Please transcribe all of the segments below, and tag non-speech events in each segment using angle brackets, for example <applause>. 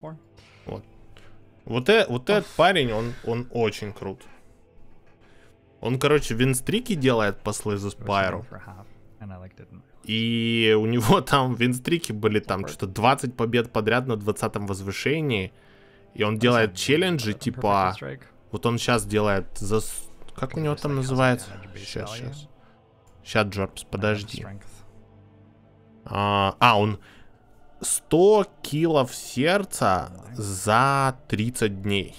Вот. Вот, э, вот этот парень, он, он очень крут. Он, короче, винстрики делает по Слэзу Спайру. И у него <laughs> там винстрики были там что-то 20 побед подряд на 20 возвышении. И он делает челленджи, типа... Вот он сейчас делает за... Как у него там называется? Сейчас, сейчас. Сейчас, Джорбс, подожди. А, а, он 100 килов сердца за 30 дней.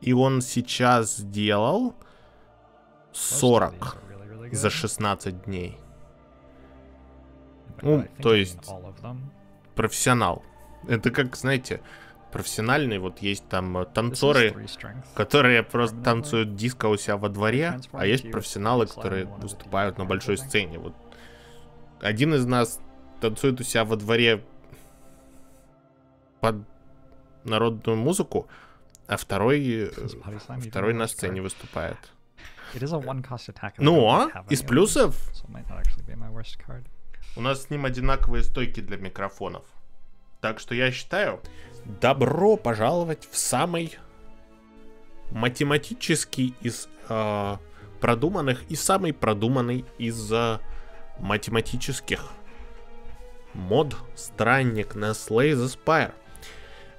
И он сейчас сделал 40 за 16 дней. Ну, то есть профессионал. Это как, знаете, профессиональный, вот есть там э, танцоры, которые просто танцуют диско у себя во дворе, а есть профессионалы, которые выступают на большой сцене. Вот один из нас танцует у себя во дворе под народную музыку, а второй, второй на сцене выступает. Ну, а из плюсов у нас с ним одинаковые стойки для микрофонов. Так что я считаю, добро пожаловать в самый математический из э, продуманных и самый продуманный из э, математических мод странник на Slay the Spire.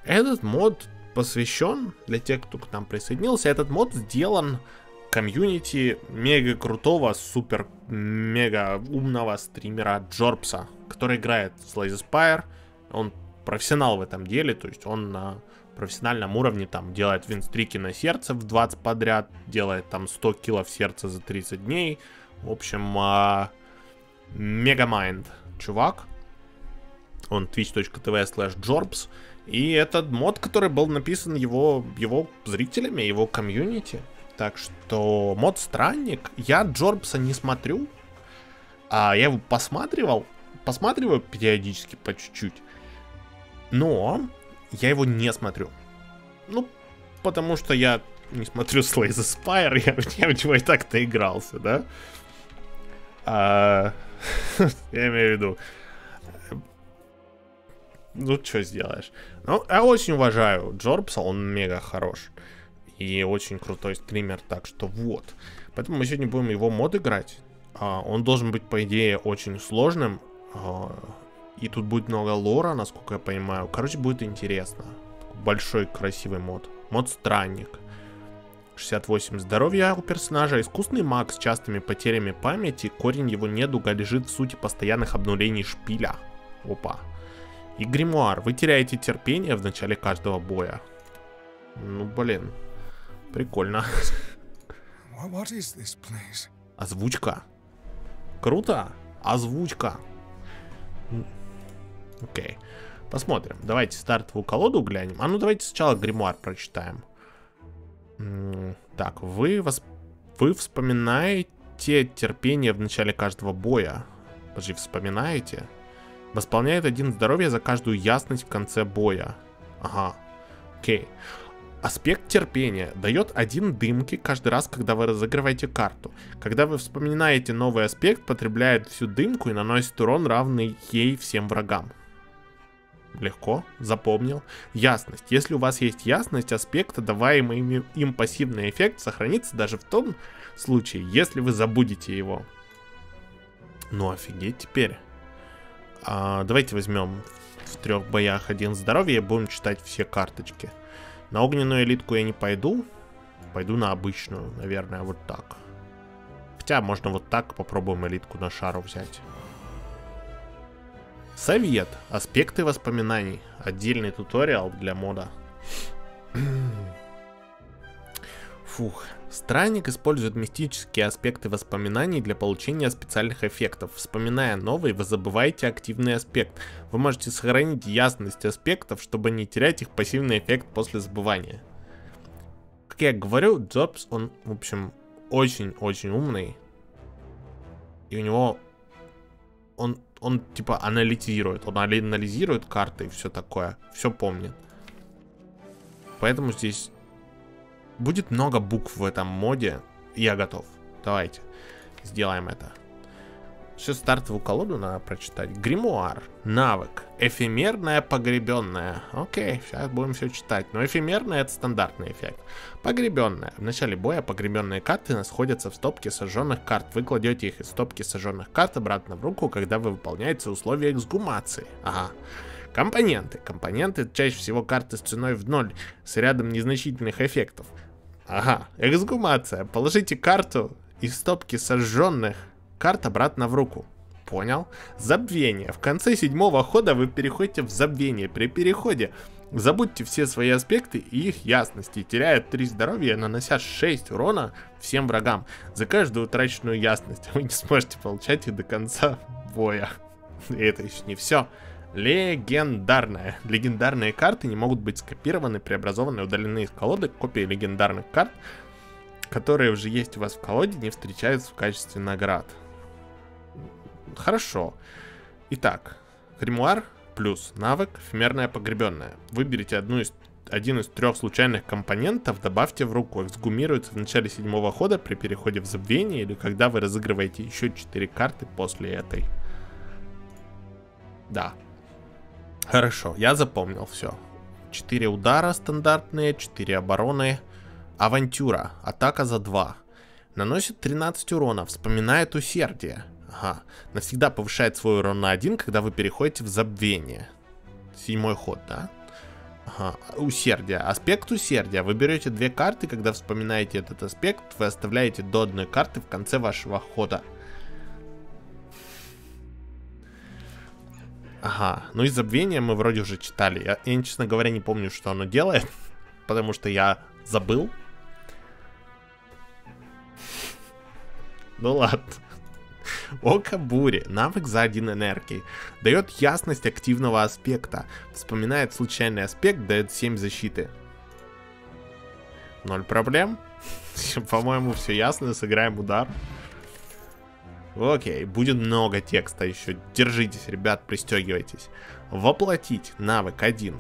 Этот мод посвящен, для тех, кто к нам присоединился, этот мод сделан комьюнити мега крутого, супер мега умного стримера Джорбса, который играет в Slay Spire. Он профессионал в этом деле, то есть он на профессиональном уровне там делает винстрики на сердце в 20 подряд, делает там 100 килов сердца за 30 дней. В общем, а, мегамайнд чувак. Он twitch.tv slash jorbs. И этот мод, который был написан его, его зрителями, его комьюнити. Так что мод странник. Я Джорбса не смотрю. А я его посматривал. Посматриваю периодически по чуть-чуть. Но я его не смотрю. Ну, потому что я не смотрю Slay the Spire, <laughs> я, я в него и так-то игрался, да? А, <laughs> я имею в виду, ну, что сделаешь? Ну, я очень уважаю Джорбса, он мега хорош. И очень крутой стример, так что вот. Поэтому мы сегодня будем его мод играть. А, он должен быть, по идее, очень сложным. А, и тут будет много лора, насколько я понимаю. Короче, будет интересно. Большой красивый мод. Мод странник. 68 здоровья у персонажа. Искусный маг с частыми потерями памяти. Корень его недуга лежит в сути постоянных обнулений шпиля. Опа. И гримуар. Вы теряете терпение в начале каждого боя. Ну, блин. Прикольно. Озвучка. Круто. Озвучка. Окей. Посмотрим. Давайте стартовую колоду глянем. А ну давайте сначала гримуар прочитаем. Так, вы, вас... вы вспоминаете терпение в начале каждого боя. Подожди, вспоминаете? Восполняет один здоровье за каждую ясность в конце боя. Ага. Окей. Аспект терпения дает один дымки каждый раз, когда вы разыгрываете карту. Когда вы вспоминаете новый аспект, потребляет всю дымку и наносит урон, равный ей всем врагам. Легко, запомнил. Ясность. Если у вас есть ясность аспекта, даваемый им, им пассивный эффект сохранится даже в том случае, если вы забудете его. Ну офигеть теперь. А, давайте возьмем в трех боях один здоровье будем читать все карточки. На огненную элитку я не пойду. Пойду на обычную, наверное, вот так. Хотя можно вот так попробуем элитку на шару взять. Совет. Аспекты воспоминаний. Отдельный туториал для мода. <clears throat> Фух. Странник использует мистические аспекты воспоминаний для получения специальных эффектов. Вспоминая новый, вы забываете активный аспект. Вы можете сохранить ясность аспектов, чтобы не терять их пассивный эффект после забывания. Как я говорю, Джобс, он, в общем, очень-очень умный. И у него... Он, он, типа, анализирует. Он анализирует карты и все такое. Все помнит. Поэтому здесь Будет много букв в этом моде. Я готов. Давайте. Сделаем это. Все стартовую колоду надо прочитать. Гримуар. Навык. Эфемерная погребенная. Окей, сейчас будем все читать. Но эфемерная это стандартный эффект. Погребенная. В начале боя погребенные карты находятся в стопке сожженных карт. Вы кладете их из стопки сожженных карт обратно в руку, когда вы выполняете условия эксгумации. Ага. Компоненты. Компоненты чаще всего карты с ценой в ноль, с рядом незначительных эффектов. Ага, эксгумация. Положите карту из стопки сожженных карт обратно в руку. Понял? Забвение. В конце седьмого хода вы переходите в забвение. При переходе забудьте все свои аспекты и их ясности, теряя 3 здоровья, нанося 6 урона всем врагам. За каждую утраченную ясность <laughs> вы не сможете получать их до конца боя. И это еще не все. Легендарная. Легендарные карты не могут быть скопированы, преобразованы, удалены из колоды. Копии легендарных карт, которые уже есть у вас в колоде, не встречаются в качестве наград. Хорошо. Итак, гримуар плюс навык эфемерная погребенная. Выберите одну из один из трех случайных компонентов добавьте в руку. Эксгумируется в начале седьмого хода при переходе в забвение или когда вы разыгрываете еще 4 карты после этой. Да, Хорошо, я запомнил все. Четыре удара стандартные, четыре обороны. Авантюра, атака за 2. Наносит 13 урона, вспоминает усердие. Ага, навсегда повышает свой урон на 1, когда вы переходите в забвение. Седьмой ход, да? Ага, усердие. Аспект усердия. Вы берете две карты, когда вспоминаете этот аспект, вы оставляете до одной карты в конце вашего хода. Ага, ну и забвение мы вроде уже читали. Я, я, честно говоря, не помню, что оно делает, <laughs> потому что я забыл. Ну ладно. <laughs> Око бури. Навык за один энергии. Дает ясность активного аспекта. Вспоминает случайный аспект, дает 7 защиты. Ноль проблем. <laughs> По-моему, все ясно. Сыграем удар. Окей, будет много текста еще. Держитесь, ребят, пристегивайтесь. Воплотить навык 1.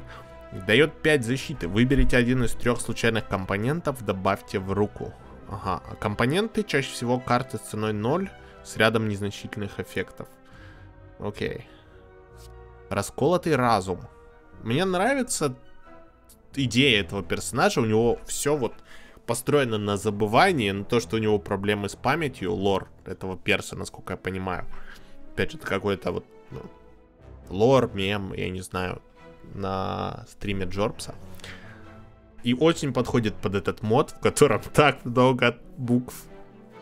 Дает 5 защиты. Выберите один из трех случайных компонентов, добавьте в руку. Ага, а компоненты чаще всего карты с ценой 0 с рядом незначительных эффектов. Окей. Расколотый разум. Мне нравится идея этого персонажа. У него все вот построено на забывании, на то, что у него проблемы с памятью, лор этого перса, насколько я понимаю. Опять же, это какой-то вот ну, лор, мем, я не знаю, на стриме Джорпса. И очень подходит под этот мод, в котором <laughs> так много букв.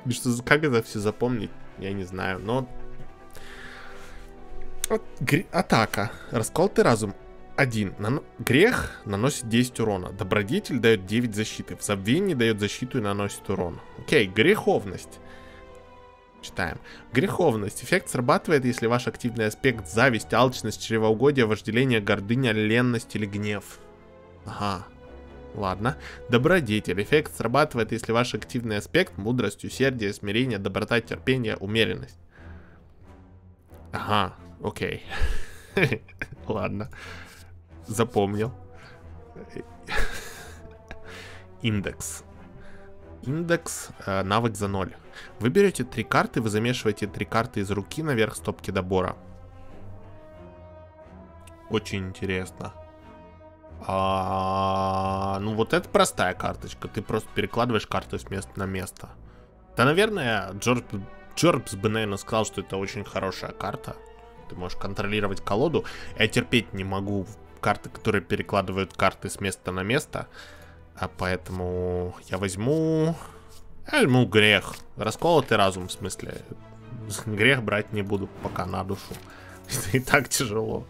Что, как это все запомнить, я не знаю, но... Атака. Расколотый разум. 1. Нано... Грех наносит 10 урона. Добродетель дает 9 защиты. В забвении дает защиту и наносит урон. Окей, греховность. Читаем. Греховность. Эффект срабатывает, если ваш активный аспект зависть, алчность, чревоугодие, вожделение, гордыня, ленность или гнев. Ага. Ладно. Добродетель. Эффект срабатывает, если ваш активный аспект мудрость, усердие, смирение, доброта, терпение, умеренность. Ага. Окей. <laughs> Ладно запомнил. Индекс. Индекс, э, навык за 0. Вы берете три карты, вы замешиваете три карты из руки наверх стопки добора. Очень интересно. А, ну вот это простая карточка. Ты просто перекладываешь карты с места на место. Да, наверное, Джордж, Джорбс бы, наверное, сказал, что это очень хорошая карта. Ты можешь контролировать колоду. Я терпеть не могу карты, которые перекладывают карты с места на место. А поэтому я возьму... Я возьму грех. Расколотый разум, в смысле. Грех брать не буду пока на душу. <laughs> И так тяжело.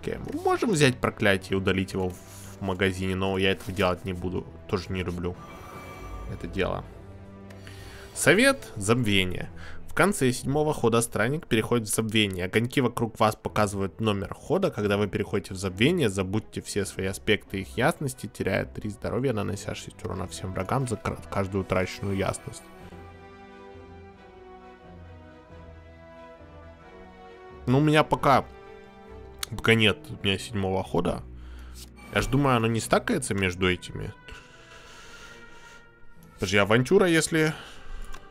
Окей, мы можем взять проклятие и удалить его в магазине, но я этого делать не буду. Тоже не люблю это дело. Совет забвения. В конце седьмого хода странник переходит в забвение. Огоньки вокруг вас показывают номер хода. Когда вы переходите в забвение, забудьте все свои аспекты их ясности, теряя 3 здоровья, нанося 6 урона всем врагам за каждую утраченную ясность. Ну, у меня пока... Пока нет у меня седьмого хода. Я ж думаю, оно не стакается между этими. Подожди, авантюра, если...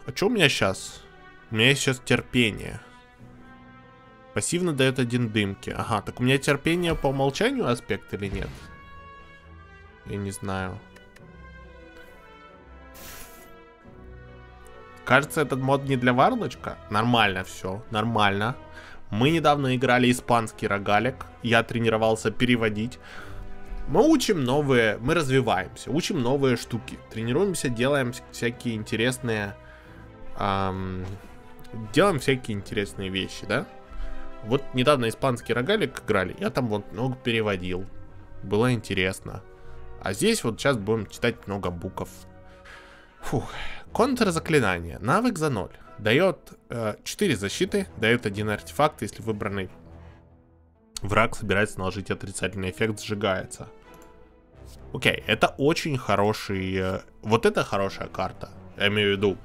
А что у меня сейчас? У меня есть сейчас терпение. Пассивно дает один дымки. Ага, так у меня терпение по умолчанию аспект или нет? Я не знаю. Кажется, этот мод не для варлочка. Нормально все, нормально. Мы недавно играли испанский рогалик. Я тренировался переводить. Мы учим новые, мы развиваемся, учим новые штуки, тренируемся, делаем всякие интересные, эм, делаем всякие интересные вещи, да? Вот недавно испанский рогалик играли, я там вот много переводил, было интересно. А здесь вот сейчас будем читать много букв. Фух. Контрзаклинание. Навык за 0. Дает э, 4 защиты, дает один артефакт, если выбранный враг собирается наложить отрицательный эффект, сжигается. Окей, это очень хороший... Э, вот это хорошая карта. Я имею в виду,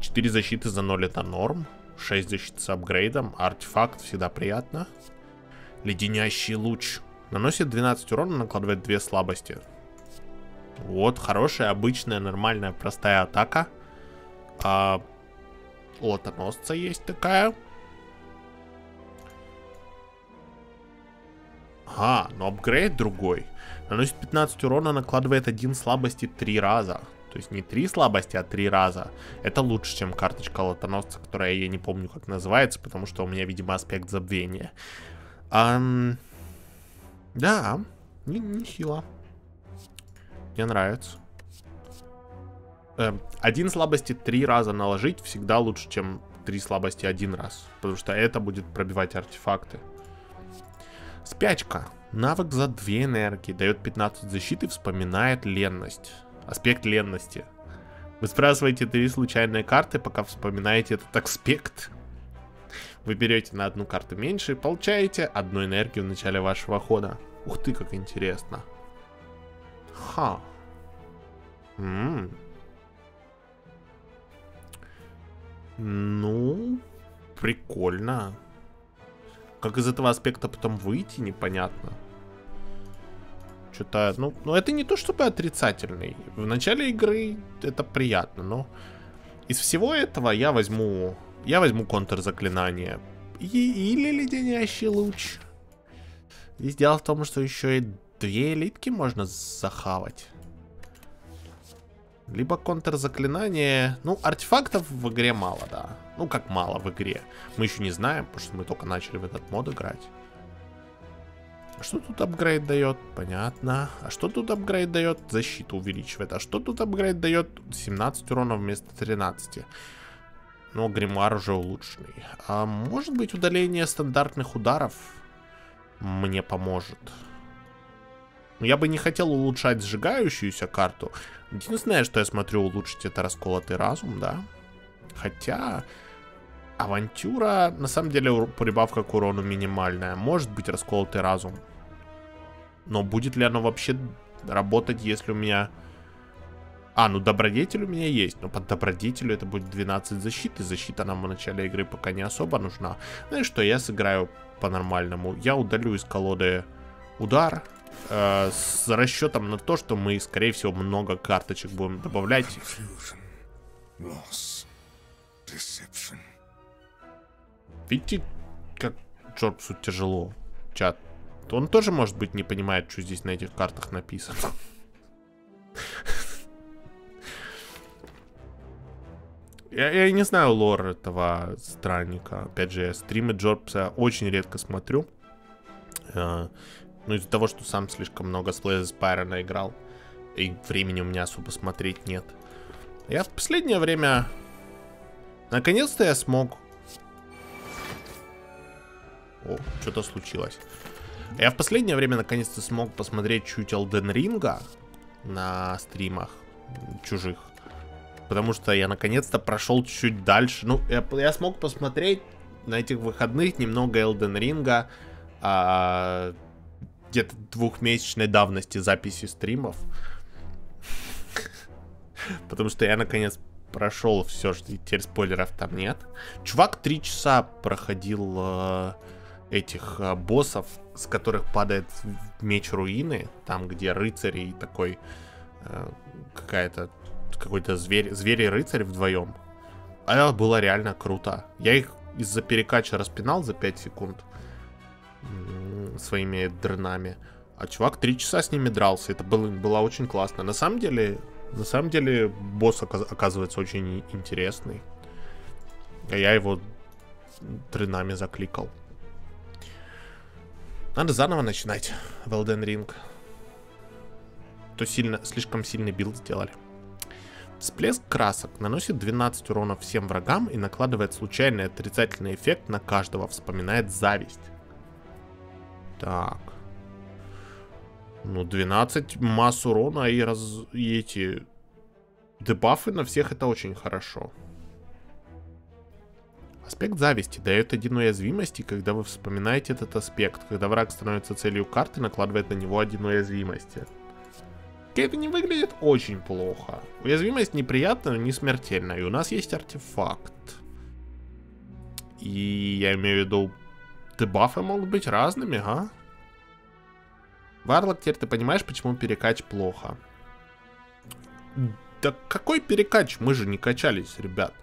4 защиты за 0 это норм. 6 защит с апгрейдом. Артефакт всегда приятно. Леденящий луч. Наносит 12 урона, накладывает 2 слабости. Вот, хорошая, обычная, нормальная, простая атака. А, лотоносца есть такая. Ага, но апгрейд другой. Наносит 15 урона, накладывает один слабости 3 раза. То есть не 3 слабости, а 3 раза. Это лучше, чем карточка лотоносца, которая я не помню, как называется, потому что у меня, видимо, аспект забвения. Ам... Да, нехило. Мне нравится. Э, один слабости три раза наложить всегда лучше, чем три слабости один раз. Потому что это будет пробивать артефакты. Спячка. Навык за две энергии. Дает 15 защиты, вспоминает ленность. Аспект ленности. Вы спрашиваете три случайные карты, пока вспоминаете этот аспект. Вы берете на одну карту меньше и получаете одну энергию в начале вашего хода. Ух ты, как интересно. Ха. М Ну, прикольно. Как из этого аспекта потом выйти, непонятно. Что-то, ну, ну, это не то чтобы отрицательный. В начале игры это приятно, но из всего этого я возьму, я возьму контрзаклинание. И, или леденящий луч. Здесь дело в том, что еще и две элитки можно захавать. Либо контрзаклинание. Ну, артефактов в игре мало, да. Ну, как мало в игре. Мы еще не знаем, потому что мы только начали в этот мод играть. Что тут апгрейд дает? Понятно. А что тут апгрейд дает? Защиту увеличивает. А что тут апгрейд дает? 17 урона вместо 13. Но гримуар уже улучшенный. А может быть удаление стандартных ударов мне поможет. Я бы не хотел улучшать сжигающуюся карту. Единственное, что я смотрю улучшить, это расколотый разум, да. Хотя... Авантюра, на самом деле, прибавка к урону минимальная. Может быть расколотый разум. Но будет ли оно вообще работать, если у меня... А, ну добродетель у меня есть, но под добродетелю это будет 12 защиты. Защита нам в начале игры пока не особо нужна. Знаешь что, я сыграю по-нормальному. Я удалю из колоды удар э, с расчетом на то, что мы, скорее всего, много карточек будем добавлять. Видите, как Джорбсу тяжело, чат. Он тоже, может быть, не понимает, что здесь на этих картах написано. Я, я не знаю лор этого странника. Опять же, я стримы Джорбса очень редко смотрю. Э, ну, из-за того, что сам слишком много Slay Spire наиграл. И времени у меня особо смотреть нет. Я в последнее время... Наконец-то я смог... О, что-то случилось. Я в последнее время наконец-то смог посмотреть чуть Elden Ring на стримах чужих. Потому что я наконец-то прошел чуть дальше. Ну, я, я смог посмотреть на этих выходных немного Elden Ring. А, где-то двухмесячной давности записи стримов. Потому что я наконец прошел все, что теперь спойлеров там нет. Чувак три часа проходил э, этих э, боссов, с которых падает меч руины, там где рыцари и такой э, какая-то какой-то зверь, зверь и рыцарь вдвоем. А это было реально круто. Я их из-за перекача распинал за 5 секунд своими дрынами. А чувак 3 часа с ними дрался. Это было, было очень классно. На самом деле, на самом деле, босс оказывается очень интересный. А я его дрынами закликал. Надо заново начинать в Elden Ring. То сильно, слишком сильный билд сделали. Всплеск красок наносит 12 урона всем врагам и накладывает случайный отрицательный эффект на каждого, вспоминает зависть. Так. Ну, 12 масс урона и, раз... и эти дебафы на всех это очень хорошо. Аспект зависти дает один уязвимости, когда вы вспоминаете этот аспект. Когда враг становится целью карты, накладывает на него один уязвимости. Это не выглядит очень плохо. Уязвимость неприятная, но не смертельная. И у нас есть артефакт. И я имею в виду, дебафы могут быть разными, а? Варлок, теперь ты понимаешь, почему перекач плохо? Да какой перекач? Мы же не качались, ребят.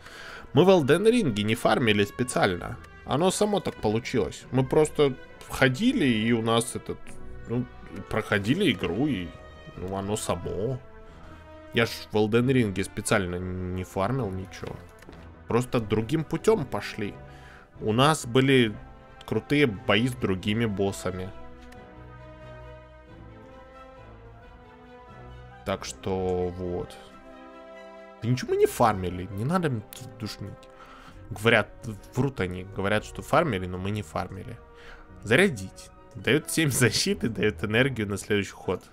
Мы в Elden Ring не фармили специально. Оно само так получилось. Мы просто входили, и у нас этот... Ну, проходили игру, и ну, оно само. Я ж в Elden Ring специально не фармил ничего. Просто другим путем пошли. У нас были крутые бои с другими боссами. Так что вот. Да ничего мы не фармили, не надо душнить. Говорят, врут они, говорят, что фармили, но мы не фармили. Зарядить. Дает 7 <laughs> защиты, дает энергию на следующий ход.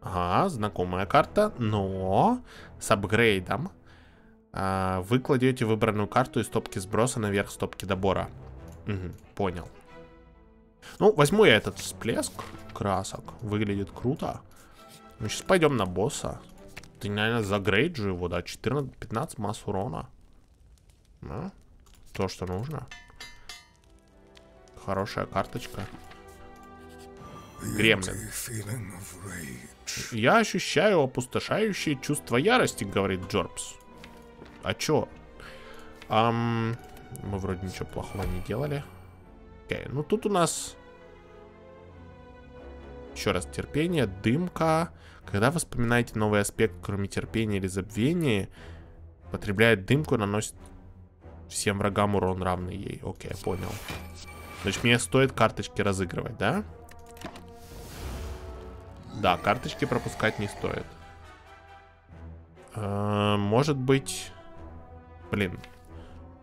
Ага, знакомая карта, но с апгрейдом. А, вы кладете выбранную карту из стопки сброса наверх стопки добора. Угу, понял. Ну, возьму я этот всплеск красок. Выглядит круто. Ну, сейчас пойдем на босса. Ты, наверное, загрейджу его, да? 14-15 масс урона. Ну, то, что нужно. Хорошая карточка. Гремлин. Я ощущаю опустошающее чувство ярости, говорит Джорбс. А чё? Ам, мы вроде ничего плохого не делали. Окей, ну тут у нас... Еще раз, терпение, дымка. Когда вы вспоминаете новый аспект, кроме терпения или забвения, потребляет дымку, наносит всем врагам урон равный ей. Окей, понял. Значит, мне стоит карточки разыгрывать, да? Да, карточки пропускать не стоит. Э может быть... Блин.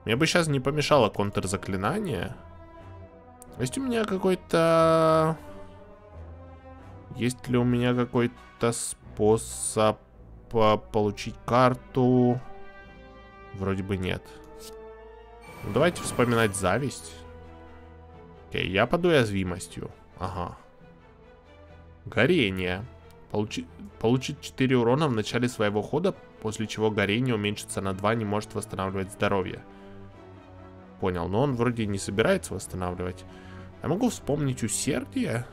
Мне бы сейчас не помешало контрзаклинание. Есть у меня какой-то... Есть ли у меня какой-то способ получить карту? Вроде бы нет. Ну, давайте вспоминать зависть. Окей, я под уязвимостью. Ага. Горение. Получи... Получит 4 урона в начале своего хода, после чего горение уменьшится на 2, не может восстанавливать здоровье. Понял, но он вроде не собирается восстанавливать. Я могу вспомнить усердие?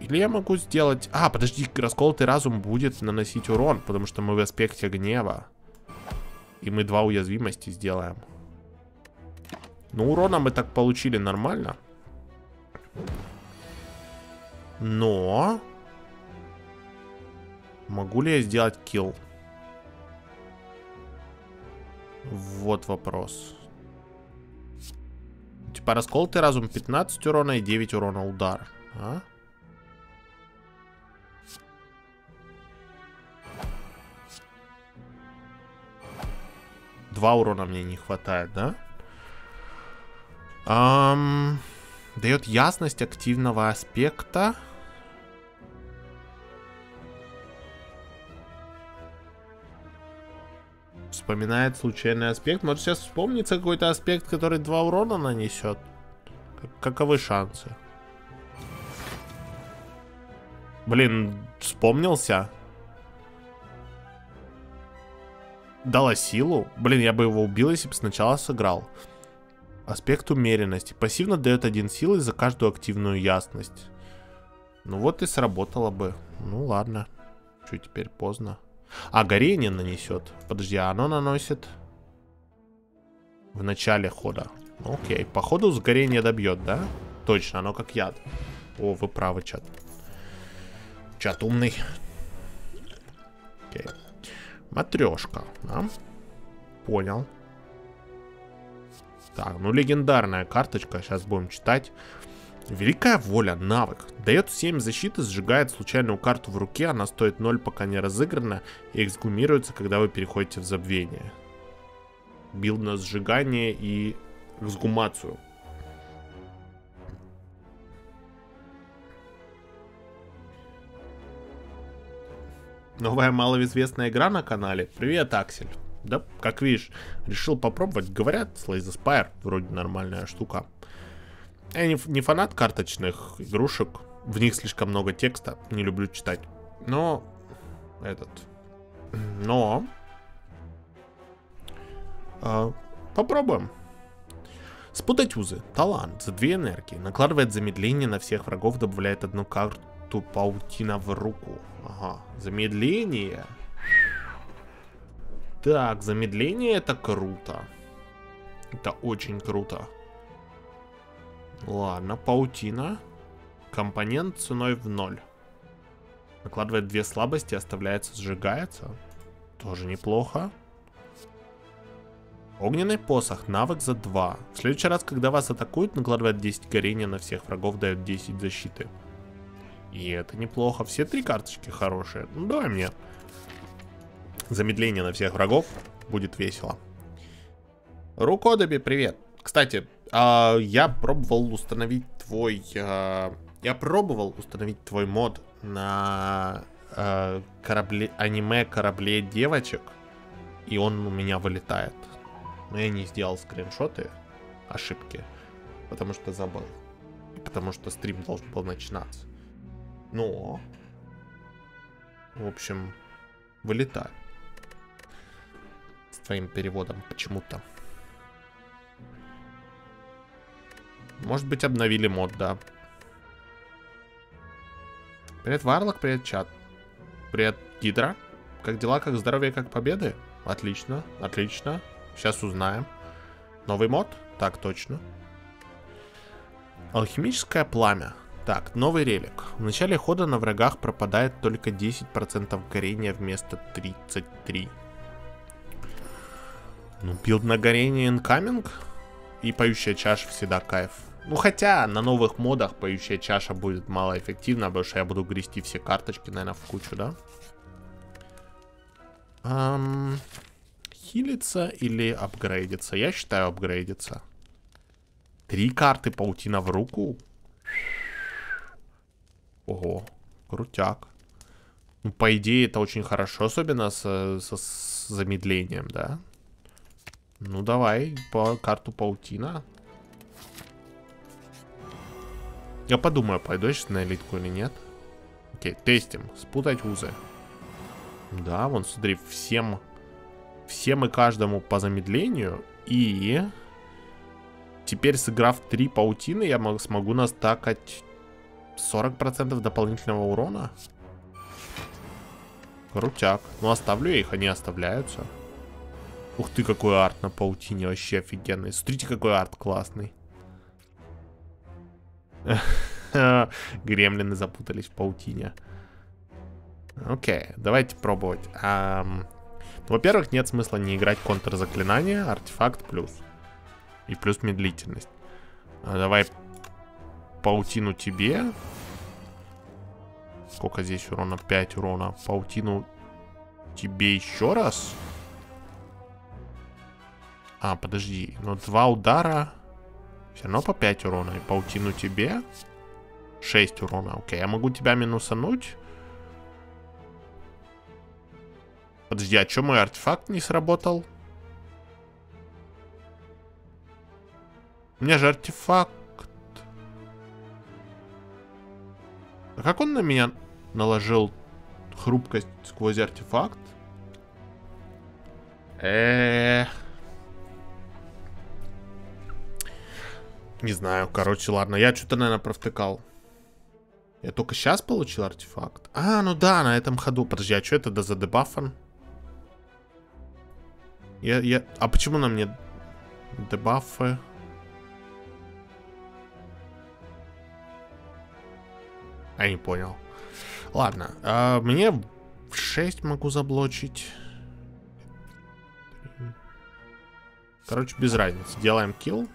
Или я могу сделать... А, подожди, расколотый разум будет наносить урон, потому что мы в аспекте гнева. И мы два уязвимости сделаем. Ну, урона мы так получили нормально. Но... Могу ли я сделать килл? Вот вопрос. Типа расколотый разум 15 урона и 9 урона удар. А? Два урона мне не хватает, да? Ам... Дает ясность активного аспекта. Вспоминает случайный аспект. Может сейчас вспомнится какой-то аспект, который два урона нанесет. Каковы шансы? Блин, вспомнился. Дала силу. Блин, я бы его убил, если бы сначала сыграл. Аспект умеренности. Пассивно дает один силы за каждую активную ясность. Ну вот и сработало бы. Ну ладно. Что теперь поздно. А, горение нанесет. Подожди, а оно наносит... В начале хода. Окей, по ходу сгорение добьет, да? Точно, оно как яд. О, вы правы, чат. Чат умный. Окей. Матрешка, да? Понял. Так, ну легендарная карточка, сейчас будем читать. Великая воля, навык. Дает 7 защиты, сжигает случайную карту в руке, она стоит 0, пока не разыграна, и эксгумируется, когда вы переходите в забвение. Билд на сжигание и эксгумацию. Новая малоизвестная игра на канале. Привет, Аксель. Да, как видишь, решил попробовать. Говорят, Slay the Spire вроде нормальная штука. Я не, не фанат карточных игрушек. В них слишком много текста. Не люблю читать. Но... Этот... Но... Э, попробуем. Спутать узы. Талант. За две энергии. Накладывает замедление на всех врагов, добавляет одну карту паутина в руку. Ага. Замедление. Так, замедление это круто. Это очень круто. Ладно, паутина. Компонент ценой в ноль. Накладывает две слабости, оставляется, сжигается. Тоже неплохо. Огненный посох, навык за 2. В следующий раз, когда вас атакуют, накладывает 10 горения на всех врагов, дает 10 защиты. И это неплохо. Все три карточки хорошие. Ну, давай мне. Замедление на всех врагов. Будет весело. Рукодоби, привет. Кстати, э, я пробовал установить твой... Э, я пробовал установить твой мод на э, корабле, аниме корабле девочек. И он у меня вылетает. Но я не сделал скриншоты ошибки. Потому что забыл. потому что стрим должен был начинаться. Но... В общем, вылетает. С твоим переводом почему-то. Может быть, обновили мод, да. Привет, Варлок, привет, чат. Привет, Гидра. Как дела, как здоровье, как победы? Отлично, отлично. Сейчас узнаем. Новый мод? Так, точно. Алхимическое пламя. Так, новый релик. В начале хода на врагах пропадает только 10% горения вместо 33. Ну, билд на горение incoming. И поющая чаша всегда кайф. Ну, хотя на новых модах поющая чаша будет малоэффективна, потому что я буду грести все карточки, наверное, в кучу, да? Эм, хилиться или апгрейдиться? Я считаю апгрейдиться. Три карты паутина в руку? Ого, крутяк. Ну, по идее, это очень хорошо, особенно с, с, с замедлением, да? Ну, давай по карту паутина. Я подумаю, пойду сейчас на элитку или нет. Окей, тестим. Спутать узы. Да, вон, смотри, всем, всем и каждому по замедлению. И теперь, сыграв три паутины, я смогу настакать 40% дополнительного урона? Крутяк. Ну, оставлю я их, они оставляются. Ух ты, какой арт на паутине, вообще офигенный. Смотрите, какой арт классный. <laughs> Гремлины запутались в паутине. Окей, давайте пробовать. Um, Во-первых, нет смысла не играть контрзаклинание, артефакт плюс. И плюс медлительность. А, давай паутину тебе. Сколько здесь урона? 5 урона. Паутину тебе еще раз. А, подожди. Но два удара. Все равно по 5 урона. И паутину тебе. 6 урона. Окей, я могу тебя минусануть. Подожди, а что мой артефакт не сработал? У меня же артефакт А как он на меня наложил хрупкость сквозь артефакт? Э, Не знаю, короче, ладно. Я что-то, наверное, провтыкал. Я только сейчас получил артефакт. А, ну да, на этом ходу. Подожди, а что это да за дебафан? Я, я... А почему на мне... Дебафы. Я не понял. Ладно, а мне в 6 могу заблочить. Короче, без разницы. Делаем килл.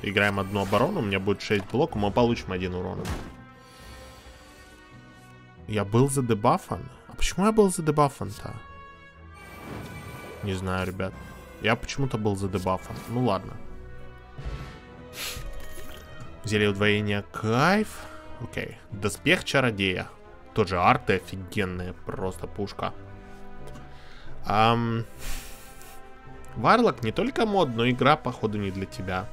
Играем одну оборону, у меня будет 6 блоков, мы получим один урон. Я был за дебафан? А почему я был за дебафан-то? Не знаю, ребят. Я почему-то был за дебафом. Ну ладно. Зелье удвоения кайф. Окей. Доспех чародея. Тоже арты офигенные. Просто пушка. Ам... Варлок не только мод, но игра, походу, не для тебя.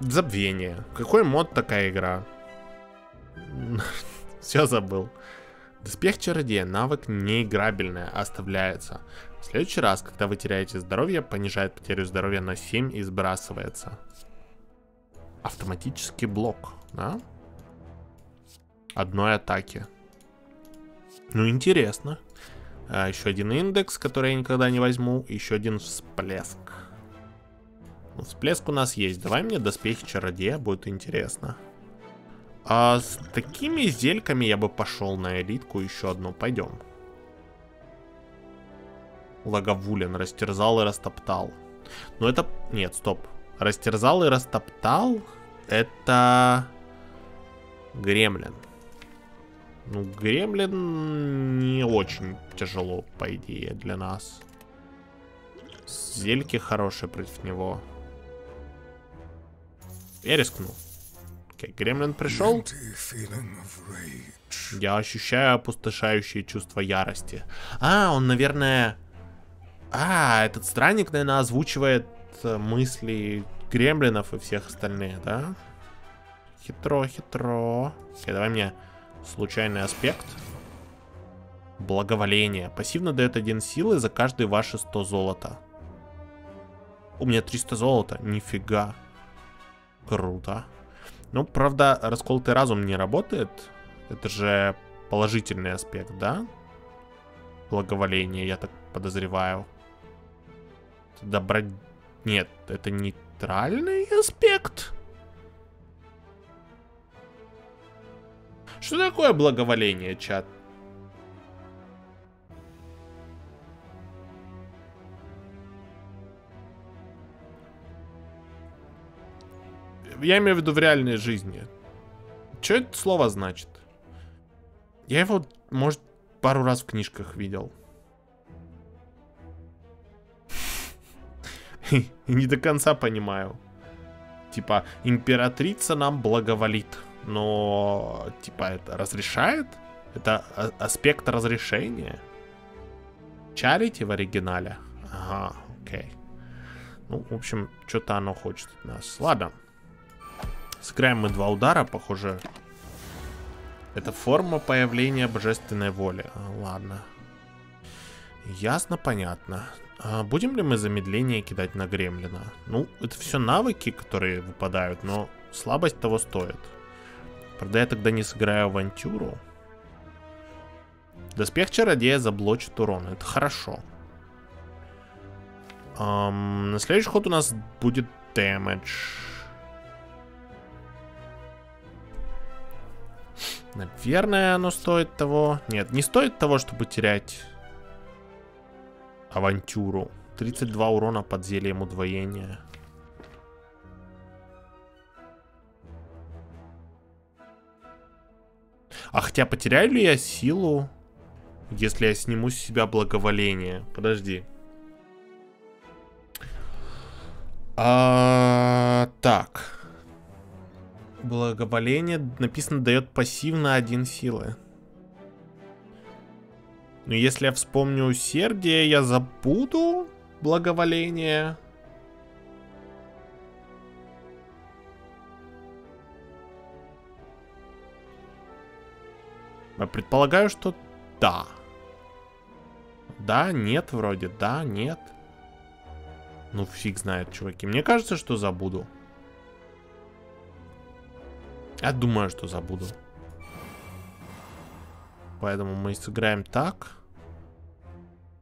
Забвение. Какой мод такая игра? <laughs> Все забыл. Доспех чародея. Навык неиграбельный. Оставляется. В следующий раз, когда вы теряете здоровье, понижает потерю здоровья на 7 и сбрасывается. Автоматический блок, да? Одной атаки. Ну, интересно. А, еще один индекс, который я никогда не возьму. Еще один всплеск. Ну, всплеск у нас есть. Давай мне доспехи чародея, будет интересно. А с такими зельками я бы пошел на элитку еще одну. Пойдем. Лаговулин растерзал и растоптал. Ну это... Нет, стоп. Растерзал и растоптал? Это... Гремлин. Ну, Гремлин не очень тяжело, по идее, для нас. Зельки хорошие против него. Я рискнул. Окей, Гремлин пришел. Я ощущаю опустошающее чувство ярости. А, он, наверное... А, этот странник, наверное, озвучивает мысли гремлинов и всех остальных, да? Хитро, хитро. Окей, давай мне случайный аспект. Благоволение. Пассивно дает один силы за каждые ваши 100 золота. У меня 300 золота. Нифига. Круто. Ну, правда, расколотый разум не работает. Это же положительный аспект, да? Благоволение, я так подозреваю. Добро... Нет, это нейтральный аспект. Что такое благоволение, чат? Я имею в виду в реальной жизни. Что это слово значит? Я его, может, пару раз в книжках видел. <laughs> не до конца понимаю. Типа, императрица нам благоволит. Но, типа, это разрешает? Это а аспект разрешения? Чарити в оригинале? Ага, окей. Ну, в общем, что-то оно хочет от нас. Ладно. Сыграем мы два удара, похоже. Это форма появления божественной воли. Ладно. Ясно, понятно. А будем ли мы замедление кидать на гремлина? Ну, это все навыки, которые выпадают, но слабость того стоит. Правда, я тогда не сыграю авантюру. Доспех чародея заблочит урон. Это хорошо. Um, на следующий ход у нас будет дэмэдж. Наверное, оно стоит того. Нет, не стоит того, чтобы терять авантюру. 32 урона под зельем удвоения. А хотя потеряю ли я силу, если я сниму с себя благоволение? Подожди. А, так. Благоволение написано дает пассивно один силы. Но если я вспомню усердие, я забуду благоволение. Я предполагаю, что да. Да, нет вроде, да, нет. Ну фиг знает, чуваки. Мне кажется, что забуду. Я думаю, что забуду. Поэтому мы сыграем так.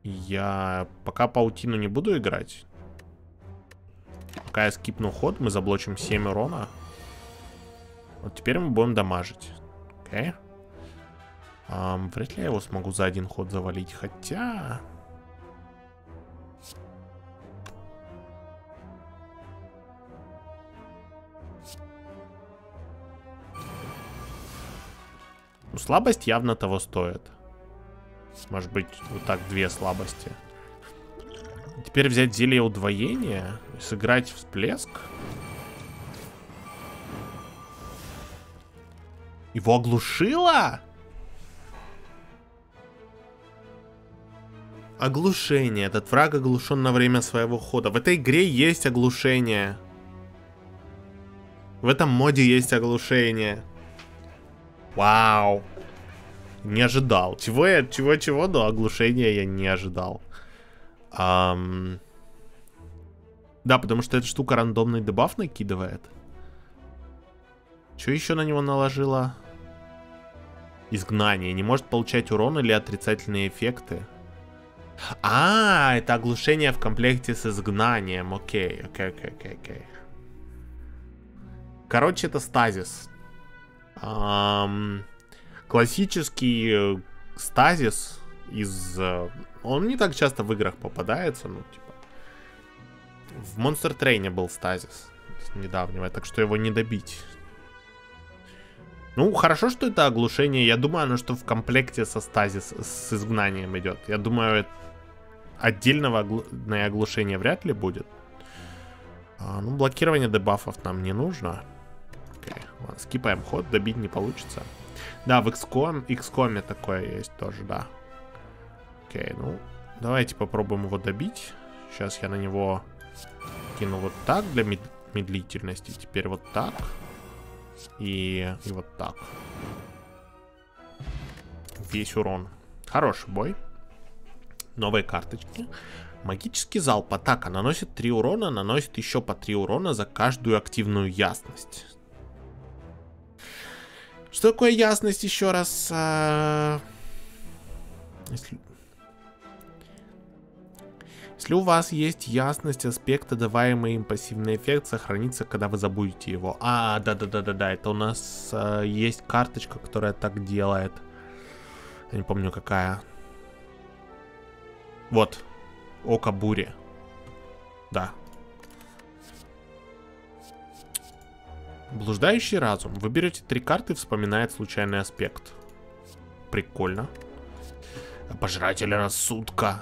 Я пока паутину не буду играть. Пока я скипну ход, мы заблочим 7 урона. Вот теперь мы будем дамажить. Окей. Um, вряд ли я его смогу за один ход завалить, хотя... Ну, слабость явно того стоит. Может быть, вот так две слабости. Теперь взять зелье удвоения сыграть всплеск. Его оглушило? Оглушение. Этот враг оглушен на время своего хода. В этой игре есть оглушение. В этом моде есть оглушение. Вау. Не ожидал. Чего я, чего-чего, но оглушения я не ожидал. Ам... Да, потому что эта штука рандомный дебаф накидывает. Что еще на него наложила? Изгнание. Не может получать урон или отрицательные эффекты. А, это оглушение в комплекте с изгнанием. Окей, окей, окей, окей. Короче, это стазис. Эм, классический э, стазис из... Э, он не так часто в играх попадается, ну, типа... В Monster Train был стазис недавнего, так что его не добить. Ну, хорошо, что это оглушение. Я думаю, оно что в комплекте со стазис, с изгнанием идет. Я думаю, отдельного оглу... оглушения вряд ли будет. А, ну, блокирование дебафов нам не нужно. Окей, ладно, скипаем ход, добить не получится. Да, в XCOM, XCOM такое есть тоже, да. Окей, ну, давайте попробуем его добить. Сейчас я на него кину вот так для мед медлительности. Теперь вот так. И, и вот так. Весь урон. Хороший бой. Новые карточки. Магический залп. Атака наносит 3 урона, наносит еще по 3 урона за каждую активную ясность. Что такое ясность еще раз? А... Если... Если у вас есть ясность аспекта, даваемый им пассивный эффект сохранится, когда вы забудете его. А, да-да-да-да-да, это у нас а, есть карточка, которая так делает. Я не помню какая. Вот. Око бури. Да. Блуждающий разум. Вы берете три карты, вспоминает случайный аспект. Прикольно. Пожиратель рассудка.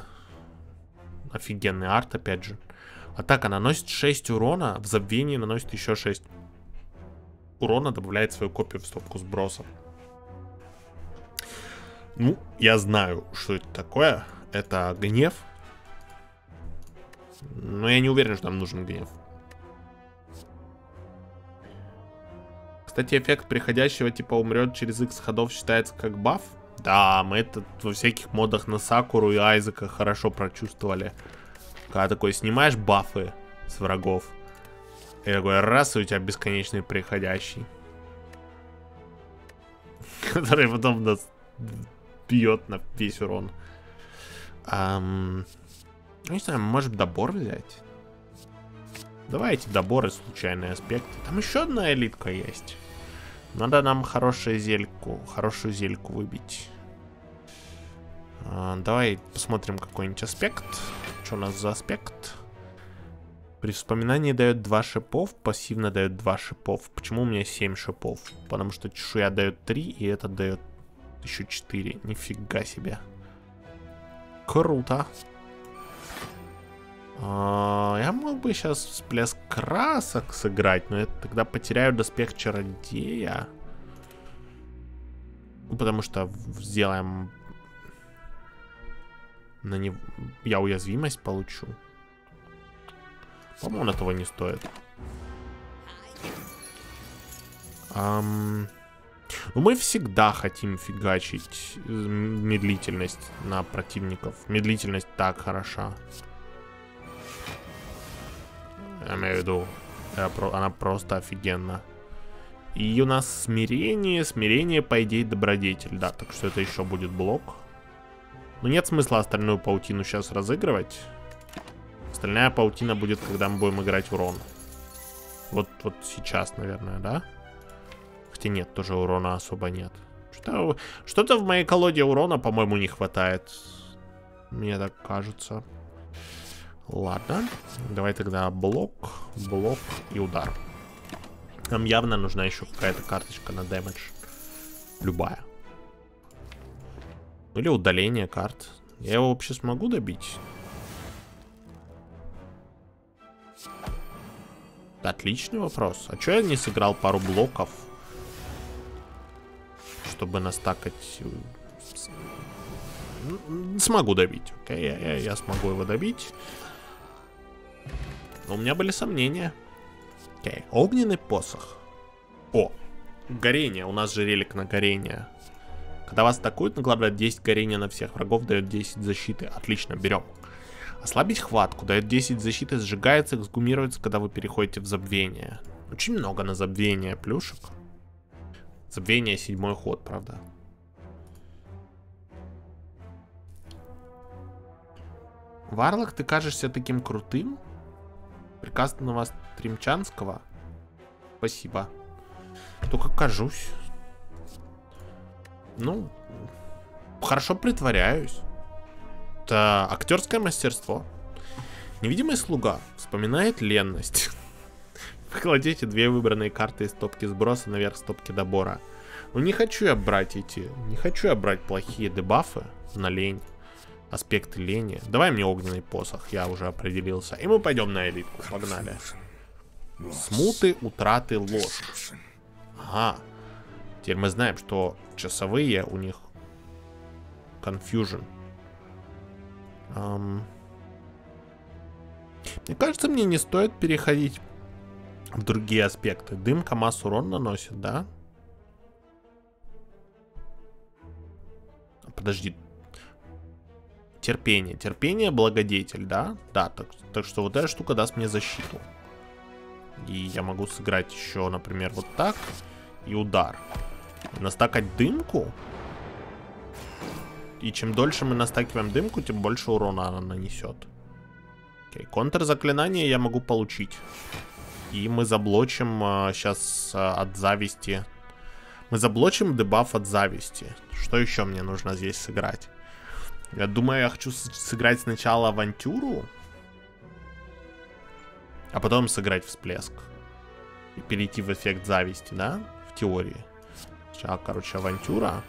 Офигенный арт, опять же. Атака наносит 6 урона, в забвении наносит еще 6 урона, добавляет свою копию в стопку сбросов. Ну, я знаю, что это такое. Это гнев. Но я не уверен, что нам нужен гнев. Кстати, эффект приходящего типа умрет через x ходов считается как баф. Да, мы это во всяких модах на Сакуру и Айзека хорошо прочувствовали. Когда такой снимаешь бафы с врагов. И такой раз, и у тебя бесконечный приходящий. <laughs> Который потом нас бьет на весь урон. Um, не знаю, может добор взять? Давайте доборы, случайные аспекты. Там еще одна элитка есть. Надо нам хорошую зельку, хорошую зельку выбить. А, давай посмотрим какой-нибудь аспект. Что у нас за аспект? При вспоминании дает 2 шипов, пассивно дает 2 шипов. Почему у меня 7 шипов? Потому что чешуя дает 3, и этот дает еще 4. Нифига себе. Круто. А, я мог бы сейчас всплеск красок сыграть, но я тогда потеряю доспех чародея. Потому что сделаем... На него... Я уязвимость получу. По-моему, он этого не стоит. Ну, мы всегда хотим фигачить медлительность на противников. Медлительность так хороша. Я имею в виду, она просто офигенна. И у нас смирение, смирение, по идее, добродетель, да, так что это еще будет блок. Но нет смысла остальную паутину сейчас разыгрывать. Остальная паутина будет, когда мы будем играть урон. Вот, вот сейчас, наверное, да? Хотя нет, тоже урона особо нет. Что-то что в моей колоде урона, по-моему, не хватает. Мне так кажется. Ладно. Давай тогда блок, блок и удар. Нам явно нужна еще какая-то карточка на дэмэдж. Любая. Или удаление карт. Я его вообще смогу добить? Отличный вопрос. А что я не сыграл пару блоков? Чтобы настакать... Э, смогу добить, окей? Я, я, я смогу его добить. Но у меня были сомнения. Окей, огненный посох. О, горение. У нас же релик на горение. Когда вас атакуют, накладывает 10 горения на всех врагов, дает 10 защиты. Отлично, берем. Ослабить хватку, дает 10 защиты, сжигается, эксгумируется, когда вы переходите в забвение. Очень много на забвение плюшек. Забвение седьмой ход, правда. Варлок, ты кажешься таким крутым? Приказ Тримчанского? Спасибо. Только кажусь. Ну, хорошо притворяюсь. Это актерское мастерство. Невидимый слуга вспоминает ленность. <laughs> Покладите две выбранные карты из стопки сброса наверх стопки добора. Ну не хочу я брать эти, не хочу я брать плохие дебафы на лень. Аспекты лени. Давай мне огненный посох, я уже определился. И мы пойдем на элитку, погнали. Смуты, утраты, ложь. Ага. Теперь мы знаем, что часовые у них confusion. Um, мне кажется, мне не стоит переходить в другие аспекты. Дымка массу урон наносит, да? Подожди. Терпение. Терпение благодетель, да? Да, так, так что вот эта штука даст мне защиту. И я могу сыграть еще, например, вот так. И удар. Настакать дымку. И чем дольше мы настакиваем дымку, тем больше урона она нанесет. Окей, контрзаклинание я могу получить. И мы заблочим э, сейчас э, от зависти. Мы заблочим дебаф от зависти. Что еще мне нужно здесь сыграть? Я думаю, я хочу сыграть сначала авантюру. А потом сыграть всплеск. И перейти в эффект зависти, да? В теории. Сейчас, короче, авантюра.